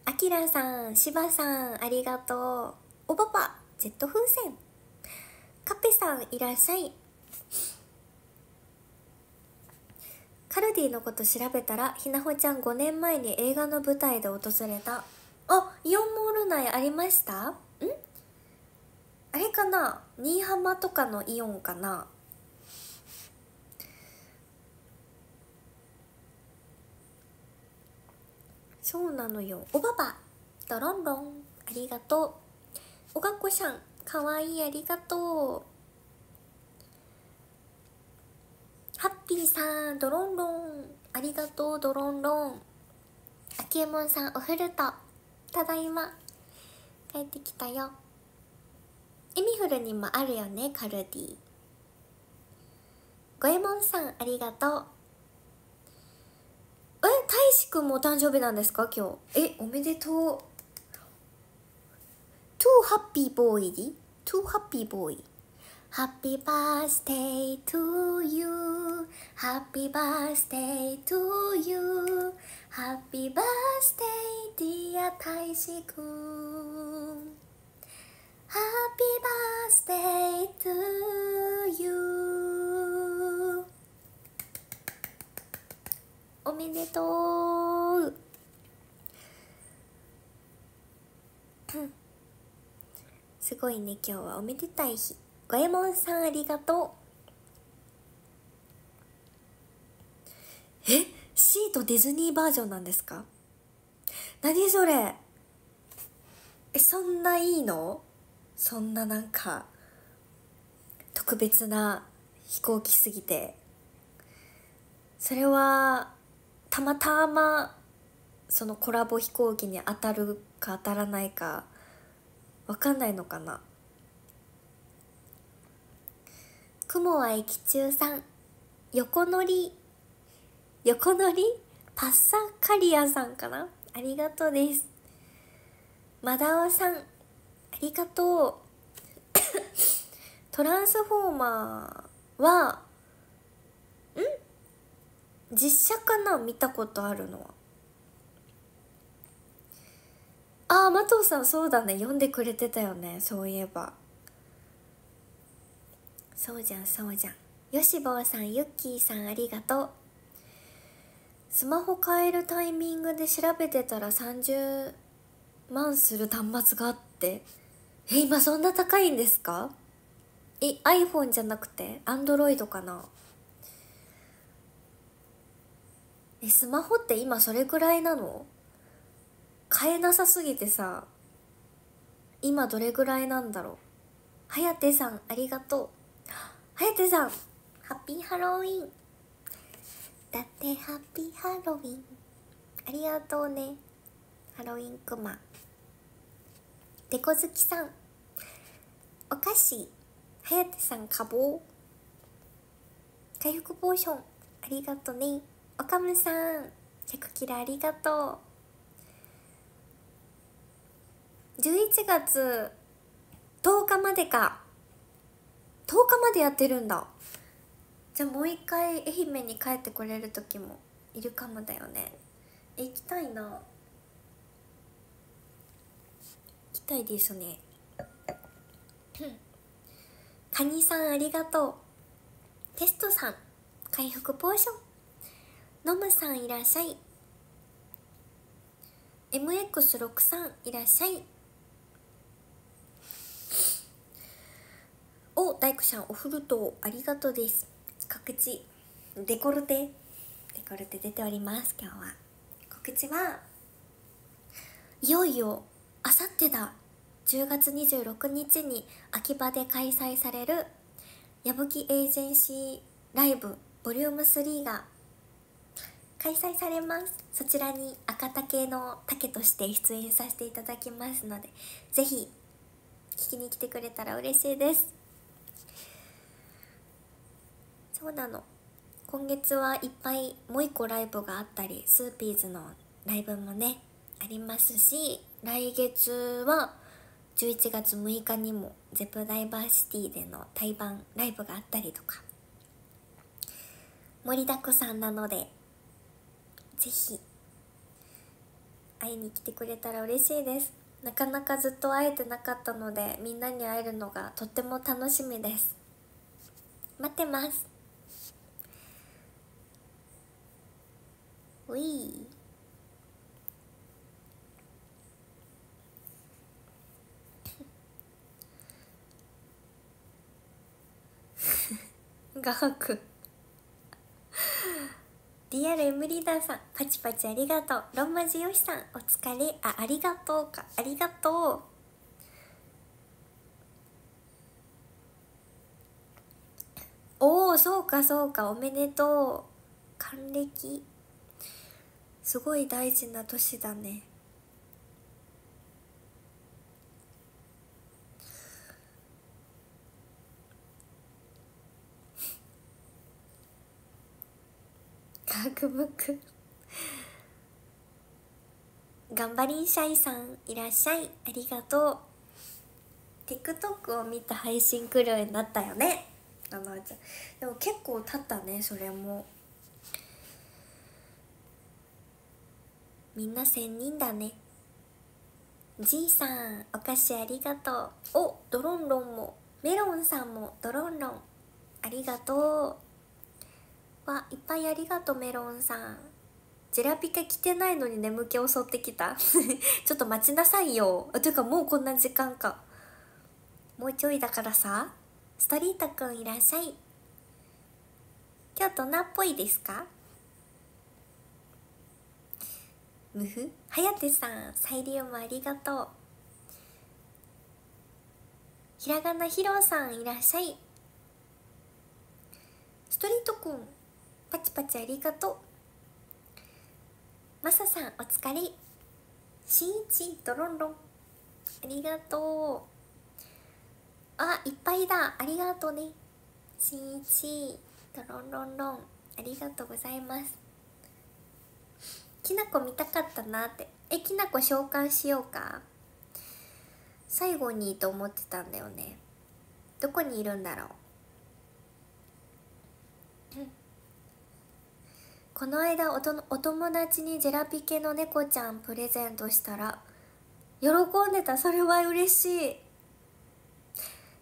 あきらさん、しばさん、ありがとう。おばば、ジェット風船。カペさんいらっしゃい。カルディのこと調べたらひなほちゃん5年前に映画の舞台で訪れた。あイオンモール内ありました？ん？あれかな？新居浜とかのイオンかな？そうなのよ。おばば。ドロンロン。ありがとう。おがこさん。かわいいありがとう。ハッピーさん。ドロンロン。ありがとうドロンロン。あきえもんさんおふると。ただいま。帰ってきたよ。エミフルにもあるよねカルディ。ごえもんさんありがとう。え大志くんもお誕生日なんですか今日えおめでとう too happy boy too happy boy Happy birthday to you Happy birthday to you Happy birthday dear 大志くん Happy birthday to you おめでとう。すごいね今日はおめでたい日。ごえもんさんありがとう。え？シートディズニーバージョンなんですか？何それ？えそんないいの？そんななんか特別な飛行機すぎて。それはたまたまそのコラボ飛行機に当たるか当たらないかわかんないのかな。雲は駅中さん。横乗り。横乗り？パッサカリアさんかな？ありがとうです。マダオさん。ありがとう。トランスフォーマーは実写かな？見たことあるのは。ああ麻藤さんそうだね。読んでくれてたよね。そういえば。そうじゃんそうじゃん。よしぼうさんゆっきーさんありがとう。スマホ変えるタイミングで調べてたら30万する端末があって。え今そんな高いんですか？え iPhone じゃなくて？Android かな？えスマホって今それぐらいなの？買えなさすぎてさ今どれぐらいなんだろう？はやてさんありがとう。はやてさんハッピーハロウィン。だってハッピーハロウィン。ありがとうね。ハロウィンクマ。デコ好きさん。お菓子。はやてさんかぼう回復ポーション。ありがとね。岡村さん100キラありがとう。11月10日までか。10日までやってるんだ。じゃあもう一回愛媛に帰ってこれる時もいるかもだよね。行きたいな。行きたいですね。カニさんありがとう。テストさん回復ポーション。ノムさんいらっしゃい。MX6 さんいらっしゃい。お大工さんおフルトありがとうです。告知。デコルテ。デコルテ出ております今日は。告知はいよいよあさってだ。10月26日に秋葉で開催される矢吹エージェンシーライブボリューム3が開催されます。そちらに赤竹の竹として出演させていただきますのでぜひ聞きに来てくれたら嬉しいです。そうなの。今月はいっぱいもう一個ライブがあったりスーピーズのライブもねありますし来月は11月6日にも Zepp ダイバーシティでの対バンライブがあったりとか。盛りだくさんなのでぜひ会いに来てくれたら嬉しいです。なかなかずっと会えてなかったのでみんなに会えるのがとっても楽しみです。待ってます。うい。画 伯リアルエムリーダーさんパチパチありがとう。ロンマジヨシさんお疲れ。あありがとうか。ありがとう。おおそうかそうか。おめでとう。還暦。すごい大事な年だね。ワークブック。頑張りんしゃいさんいらっしゃい。ありがとう。TikTok を見た配信来るようになったよね。あのちゃんでも結構経ったねそれも。みんな仙人だね。じいさんお菓子ありがとう。おドロンロンも。メロンさんもドロンロン。ありがとう。わいっぱいありがとうメロンさん。ジェラピカ着てないのに眠気襲ってきた。ちょっと待ちなさいよ。あというかもうこんな時間か。もうちょいだからさ。ストリートくんいらっしゃい。今日どんなっぽいですか？むふ？はやてさんサイリウムありがとう。ひらがなひろさんいらっしゃい。ストリートくんパチパチありがとう。マサさんお疲れ。しんいちドロンロン。ありがとう。あいっぱいだ。ありがとうね。しんいちドロンロンロン。ありがとうございます。きなこ見たかったなって。えきなこ召喚しようか。最後にと思ってたんだよね。どこにいるんだろう。この間おとお友達にジェラピケの猫ちゃんプレゼントしたら喜んでた。それは嬉しい。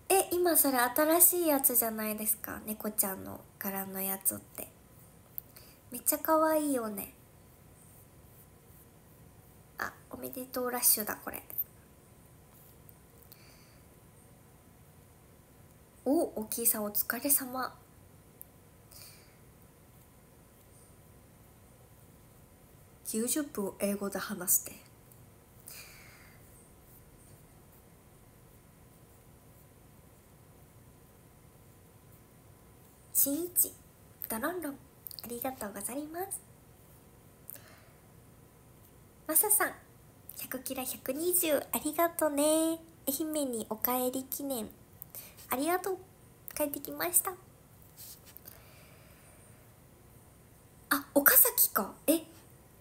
え今それ新しいやつじゃないですか？猫ちゃんの柄のやつって。めっちゃ可愛いよね。あおめでとうラッシュだこれ。おおきいさんお疲れ様。90分英語で話して。しんいちドロンロン。ありがとうございます。まささん。100キラ。120ありがとね。愛媛にお帰り記念。ありがとう。帰ってきました。あ岡崎か。え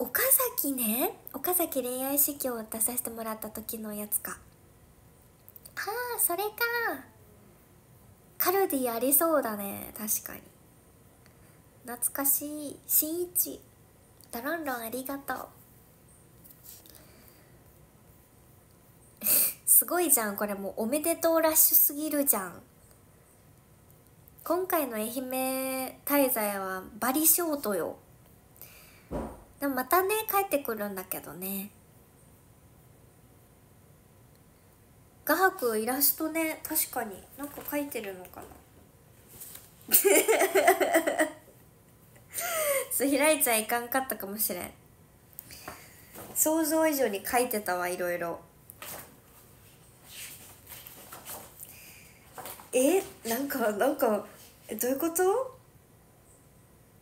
岡崎ね岡崎恋愛式を出させてもらった時のやつか。ああそれか。カルディありそうだね確かに。懐かしい。しんいちドロンロンありがとう。すごいじゃんこれもうおめでとうラッシュすぎるじゃん。今回の愛媛滞在はバリショートよ。でもまたね帰ってくるんだけどね。画伯イラストね確かになんか描いてるのかな。そう開いちゃいかんかったかもしれん。想像以上に描いてたわいろいろ。えなんかなんかどういうこと？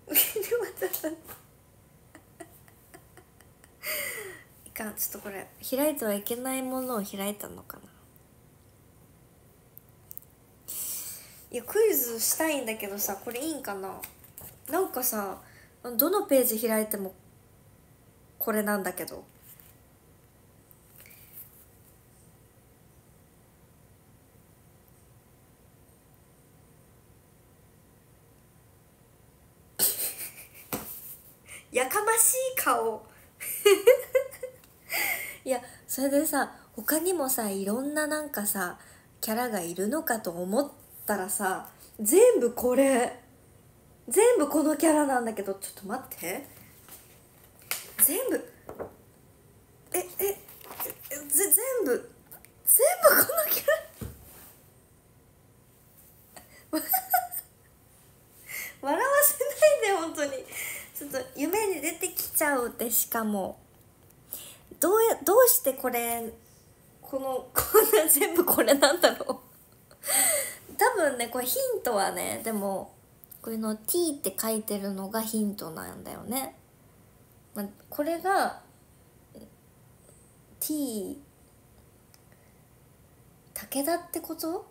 いかんちょっとこれ開いてはいけないものを開いたのかな。いやクイズしたいんだけどさこれいいんかな。なんかさどのページ開いてもこれなんだけど。やかましい顔。いやそれでさ他にもさいろんななんかさキャラがいるのかと思ったらさ全部これ全部このキャラなんだけどちょっと待って。全部ええぜ全部全部このキャラ？笑わせないで本当に。ちょっと夢に出てきちゃうってしかも。どうやどうしてこれこのこんな全部これなんだろう。多分ねこれヒントはねでもこれの T って書いてるのがヒントなんだよね、まあ、これが T 武田ってこと？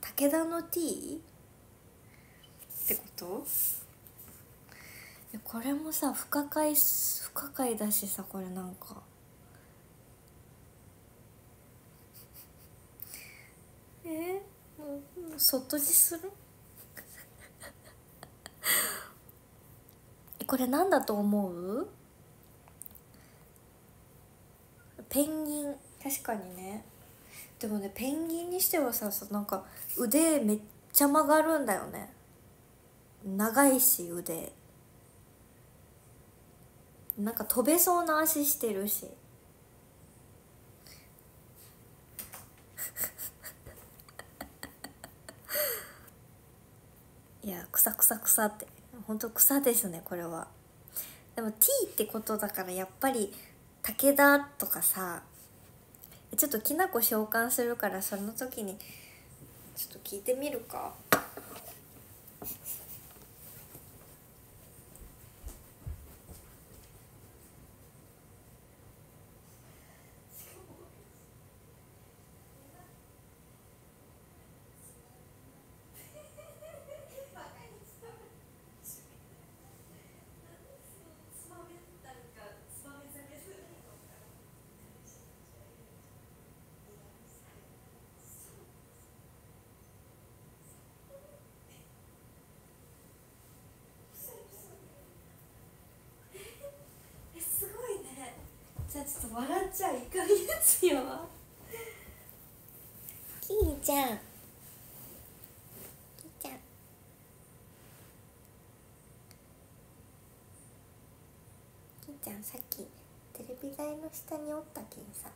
武田の T? ってこと？これもさ不可解不可解だしさこれなんか。え？ー、もうそっとじする？これなんだと思う？ペンギン。確かにね。でもねペンギンにしてはさなんか腕めっちゃ曲がるんだよね長いし腕。なんか飛べそうな足してるし。いや草草草って。本当草ですねこれは。でも T ってことだからやっぱり武田とかさちょっときなこ召喚するからその時にちょっと聞いてみるかじゃちょっと笑っちゃいかんやつよ。キーちゃん。キーちゃん。キーちゃんさっきテレビ台の下におったけんさ。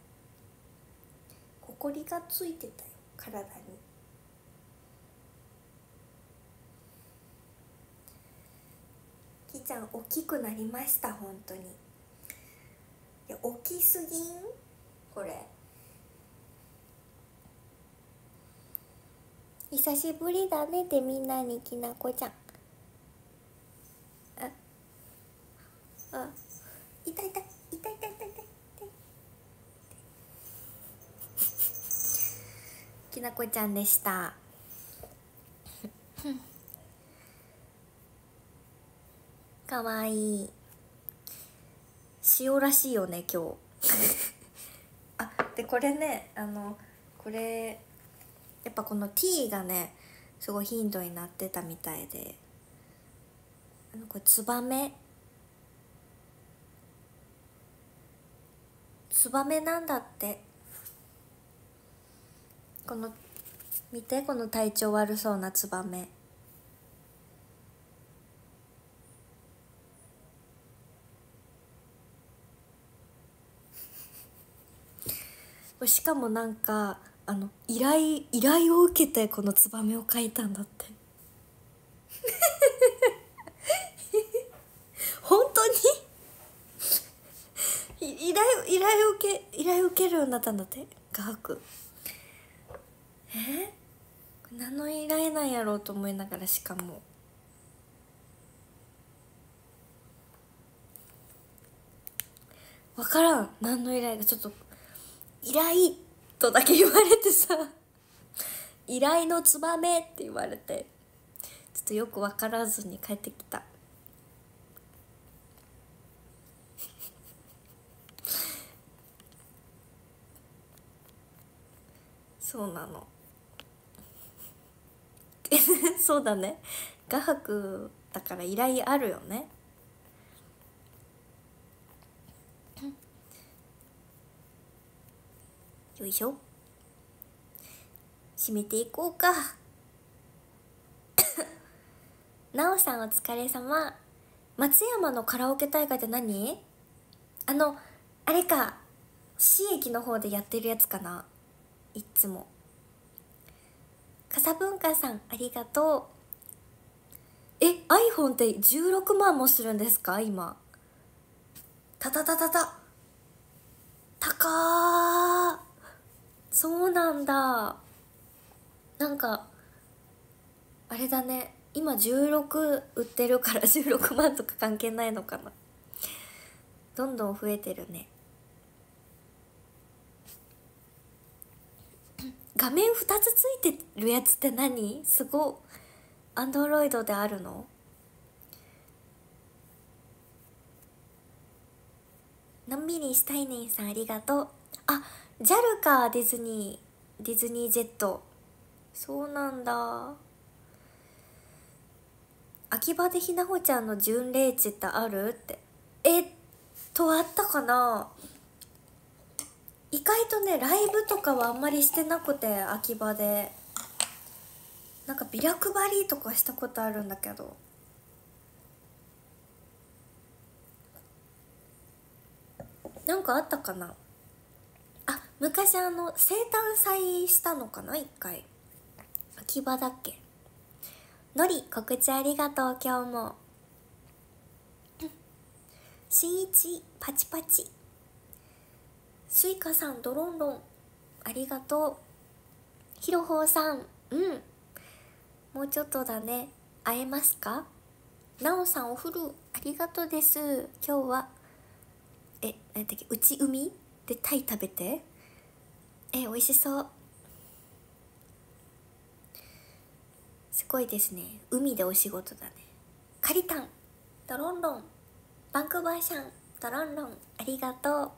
ほこりがついてたよ体に。キーちゃん大きくなりました本当に。いや大きすぎん？これ。久しぶりだねってみんなにきなこちゃん。ああい痛い痛い痛い痛い痛い痛い。きなこちゃんでした。かわいい。塩らしいよね今日。あでこれねあのこれやっぱこの T がねすごい頻度になってたみたいで。あのこれツバメ。ツバメなんだって。この見てこの体調悪そうなツバメ。しかもなんかあの依頼依頼を受けてこのツバメを描いたんだって。本当に？依頼依頼を受け依頼を受けるようになったんだって？画伯。え？何の依頼なんやろうと思いながらしかも。分からん。何の依頼が？ちょっと依頼とだけ言われてさ依頼のツバメって言われてちょっとよく分からずに帰ってきた。そうなの。そうだね。画伯だから依頼あるよね。よいしょ。締めていこうか。なおさんお疲れ様。松山のカラオケ大会って何？あのあれか。市駅の方でやってるやつかな？いっつも。笠文化さんありがとう。え iPhone って16万もするんですか？今。たたたたた高そうなんだ。なんかあれだね。今16売ってるから 16万とか関係ないのかな。どんどん増えてるね。画面2つついてるやつって何？すごアンドロイドであるの？のんびりしたいねんさんありがとう。あ JAL かディズニーディズニージェット。そうなんだ。秋葉でひなほちゃんの巡礼地ってあるって。えっとあったかな。意外とねライブとかはあんまりしてなくて秋葉で。なんかビラ配りとかしたことあるんだけど。なんかあったかな。昔あの生誕祭したのかな一回。秋葉だっけ。のり告知ありがとう今日も。しんいちパチパチ。スイカさんドロンロン。ありがとう。ひろほうさん。うん。もうちょっとだね。会えますか？なおさんお風呂。ありがとうです。今日はえ何だっけ内海？でタイ食べて。え美味しそう。すごいですね。海でお仕事だね。カリタン。ドロンロン。バンクバーシャン。ドロンロン。ありがとう。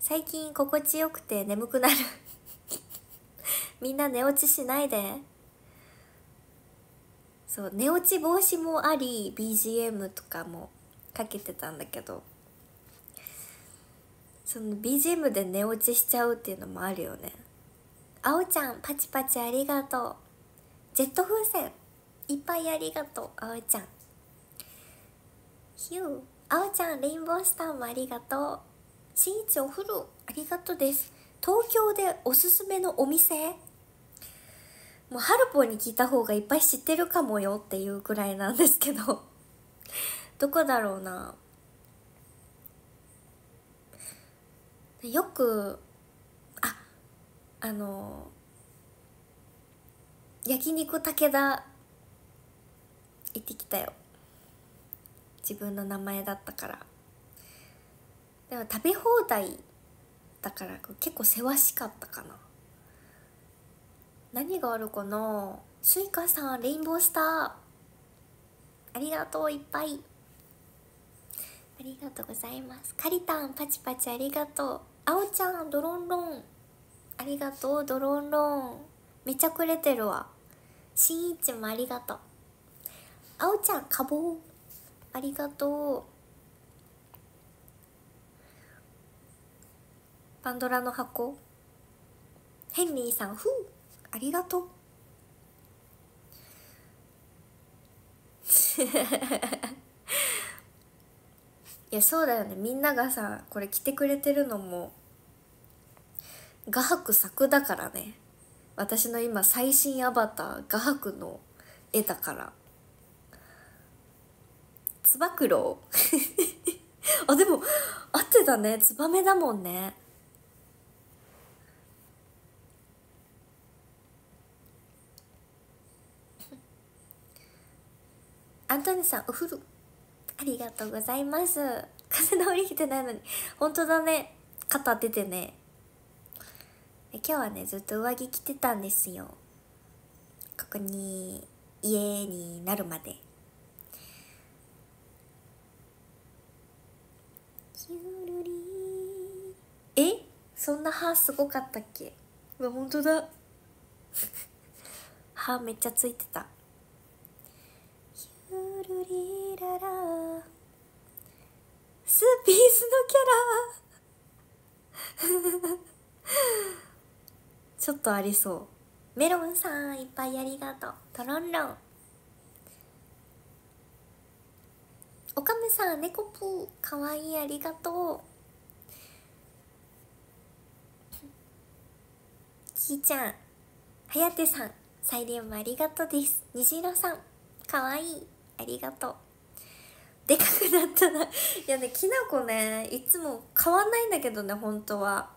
最近心地よくて眠くなる。みんな寝落ちしないで。そう寝落ち防止もあり BGM とかもかけてたんだけど。その BGM で寝落ちしちゃうっていうのもあるよね。あおちゃんパチパチありがとう。ジェット風船いっぱいありがとうあおちゃん。ヒューあおちゃんレインボースターもありがとう。しんいちお風呂ありがとうです。東京でおすすめのお店？もうハルポに聞いた方がいっぱい知ってるかもよっていうくらいなんですけど。どこだろうな。よくああの焼肉武田行ってきたよ。自分の名前だったから。でも食べ放題だから結構せわしかったかな。何があるかな？スイカさんレインボースター。ありがとういっぱい。ありがとうございます。カリタンパチパチありがとう。あおちゃんドロンロン。ありがとうドロンロン。めちゃくれてるわ。しんいちもありがとう。あおちゃんかぼう。ありがとう。パンドラの箱。ヘンリーさんふうありがとう。いやそうだよね。みんながさこれ着てくれてるのも画伯作だからね。私の今最新アバター画伯の絵だから。つば九郎。あでも合ってたね。ツバメだもんね。アントニーさんお風呂ありがとうございます。風のりきてないのに本当だね。肩出てね。今日はねずっと上着着てたんですよ。ここに家になるまで。え？そんな歯すごかったっけ？うわ本当だ。歯めっちゃついてた。ルリララ。スピースのキャラ。ちょっとありそう。メロンさんいっぱいありがとう。トロンロン。おかめさん猫プーかわいいありがとう。きーちゃんはやてさんサイリウムありがとうです。虹色さんかわいい。ありがとう。でかくなったな。いやねきなこねいつも変わんないんだけどね本当は。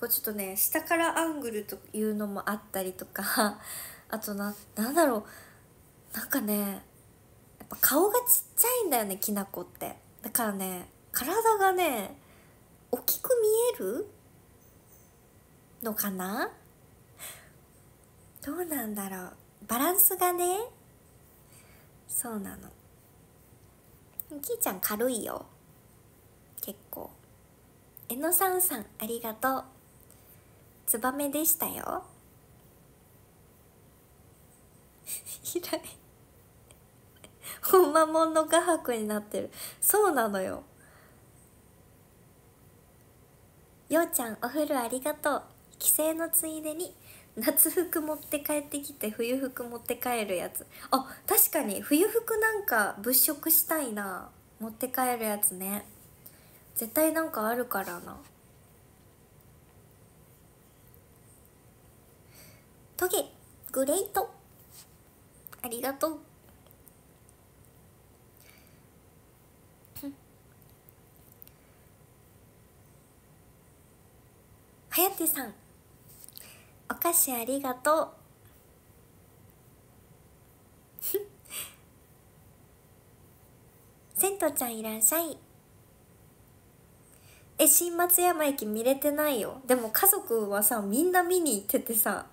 これちょっとね下からアングルというのもあったりとか。あとななんだろう。なんかねやっぱ顔がちっちゃいんだよねきなこって。だからね体がね大きく見える？のかな？どうなんだろう。バランスがねそうなの。きーちゃん軽いよ。結構。えのさんさんありがとう。ツバメでしたよ。ひらい。ほんまもんの画伯になってる。そうなのよ。ようちゃんお風呂ありがとう。帰省のついでに。夏服持って帰ってきて冬服持って帰るやつ。あ確かに冬服なんか物色したいな。持って帰るやつね。絶対なんかあるからな。トゲグレイト。ありがとう。はやてさん。お菓子ありがとう。セントちゃんいらっしゃい。え新松山駅見れてないよ。でも家族はさみんな見に行っててさ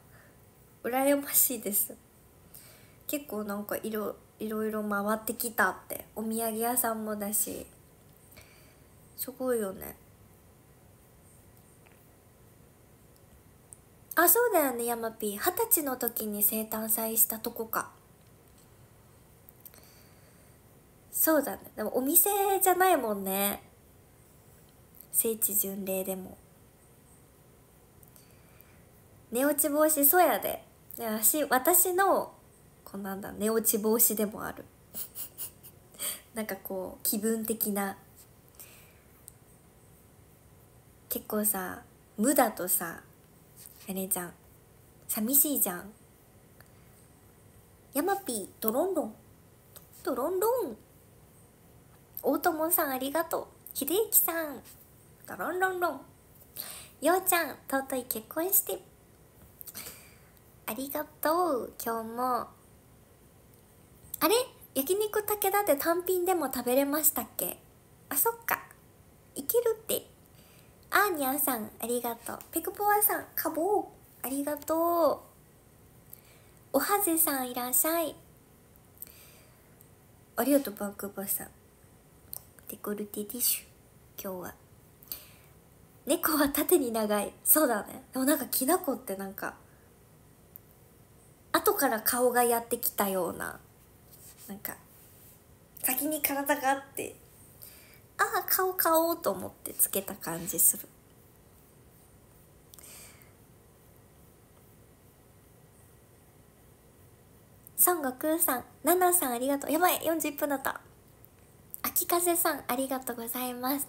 羨ましいです。結構なんかいろいろいろ回ってきたって。お土産屋さんもだし。すごいよね。あそうだよねヤマピー二十歳の時に生誕祭したとこか。そうだね。でもお店じゃないもんね。聖地巡礼でも。寝落ち防止そやで。私私のこうなんだ寝落ち防止でもある。なんかこう気分的な。結構さ無だとさあれじゃん。寂しいじゃん。ヤマピードロンロン。ドロンロン。大友さんありがとう。秀幸さん。ドロンロンロン。ようちゃん尊い結婚して。ありがとう。今日も。あれ？焼肉武田って単品でも食べれましたっけ？あそっか。いけるって。アーニャさんありがとう。ペクポワさんカボーありがとう。おはぜさんいらっしゃい。ありがとうバンクーバーさんデコルテティッシュ。今日は。猫は縦に長い。そうだね。でもなんかきなこってなんか後から顔がやってきたようななんか先に体があってああ顔顔と思ってつけた感じする孫悟空さん、ナナさんありがとう。やばい、41分だった。秋風さん、ありがとうございます。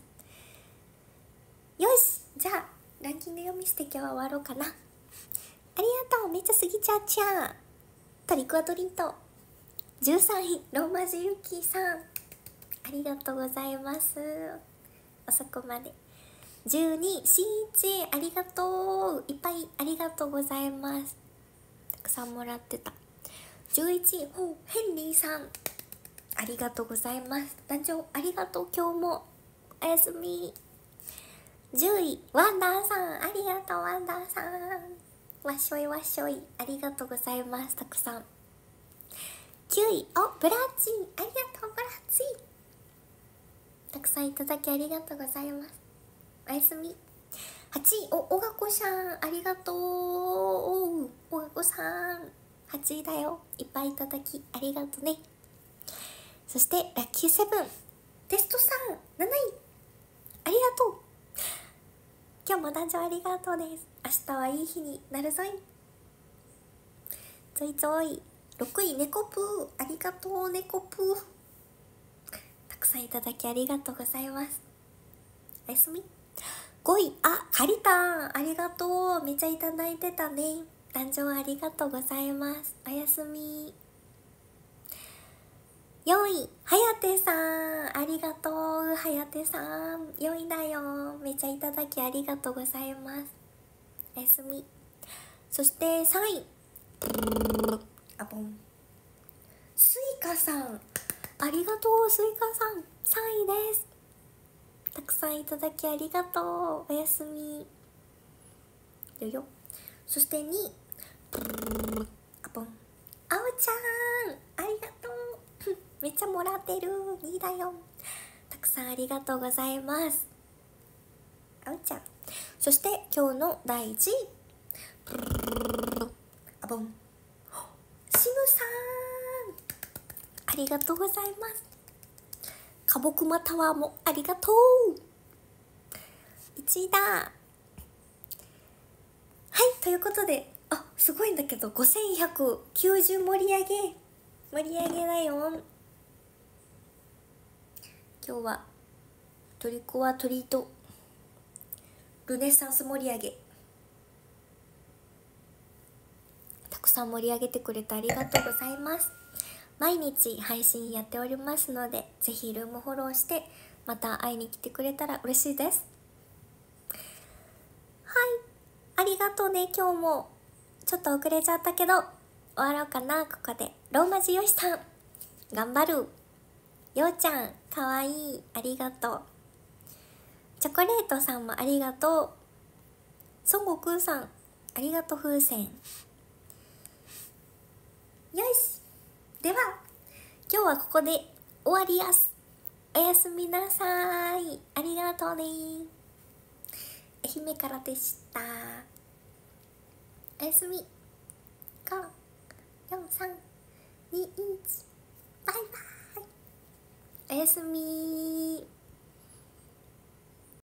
よしじゃあ、ランキング読みして今日は終わろうかな。ありがとうめっちゃ過ぎちゃうちゃん。トリクワトリント。13位、ローマ字ユキさん。ありがとうございます。遅くまで。12、しんいち、ありがとう。いっぱいありがとうございます。たくさんもらってた。11ほヘンリーさん。ありがとうございます。団長ありがとう。今日も。おやすみ。10位ワンダーさん。ありがとうワンダーさん。わっしょいわっしょい。ありがとうございます。たくさん。9位おブラッチ。ありがとうブラッチ。たくさんいただきありがとうございます。おやすみ。8位おおがこさんありがとう。おがこさん。8位だよ。いっぱいいただきありがとね。そしてラッキーセブン。テストさん7位ありがとう。今日も男女ありがとうです。明日はいい日になるぞい。ぞいぞい。6位猫プー。ありがとう猫プー。さんいただきありがとうございます。おやすみ。5位あかりたん。ありがとう。めっちゃいただいてたね。誕生ありがとうございます。おやすみ。4位はやてさん。ありがとう。はやてさん。4位だよ。めちゃいただきありがとうございます。おやすみ。そして3位あぼん。スイカさん。ありがとうスイカさん。3位です。たくさんいただきありがとう。おやすみ。よよそして2位あぽんあおちゃん。ありがとう。めっちゃもらってる。2だよ。たくさんありがとうございます。あおちゃん。そして今日の第1位あぼんシムさん。りがとうございます。かぼくまタワーもありがとう。1位だ。はいということであすごいんだけど5190盛り上げ。盛り上げだよ。今日はトリコはトリート。ルネッサンス盛り上げ。たくさん盛り上げてくれてありがとうございます。毎日配信やっておりますのでぜひルームフォローしてまた会いに来てくれたら嬉しいです。はい。ありがとうね。今日もちょっと遅れちゃったけど終わろうかな。ここでローマ字よしさん。頑張る。ようちゃんかわいい。ありがとう。チョコレートさんもありがとう。孫悟空さんありがとう風船。よし。では今日はここで終わりやす。おやすみなさい。ありがとうね。愛媛からでした。おやすみ。54321バイバイ。おやすみ。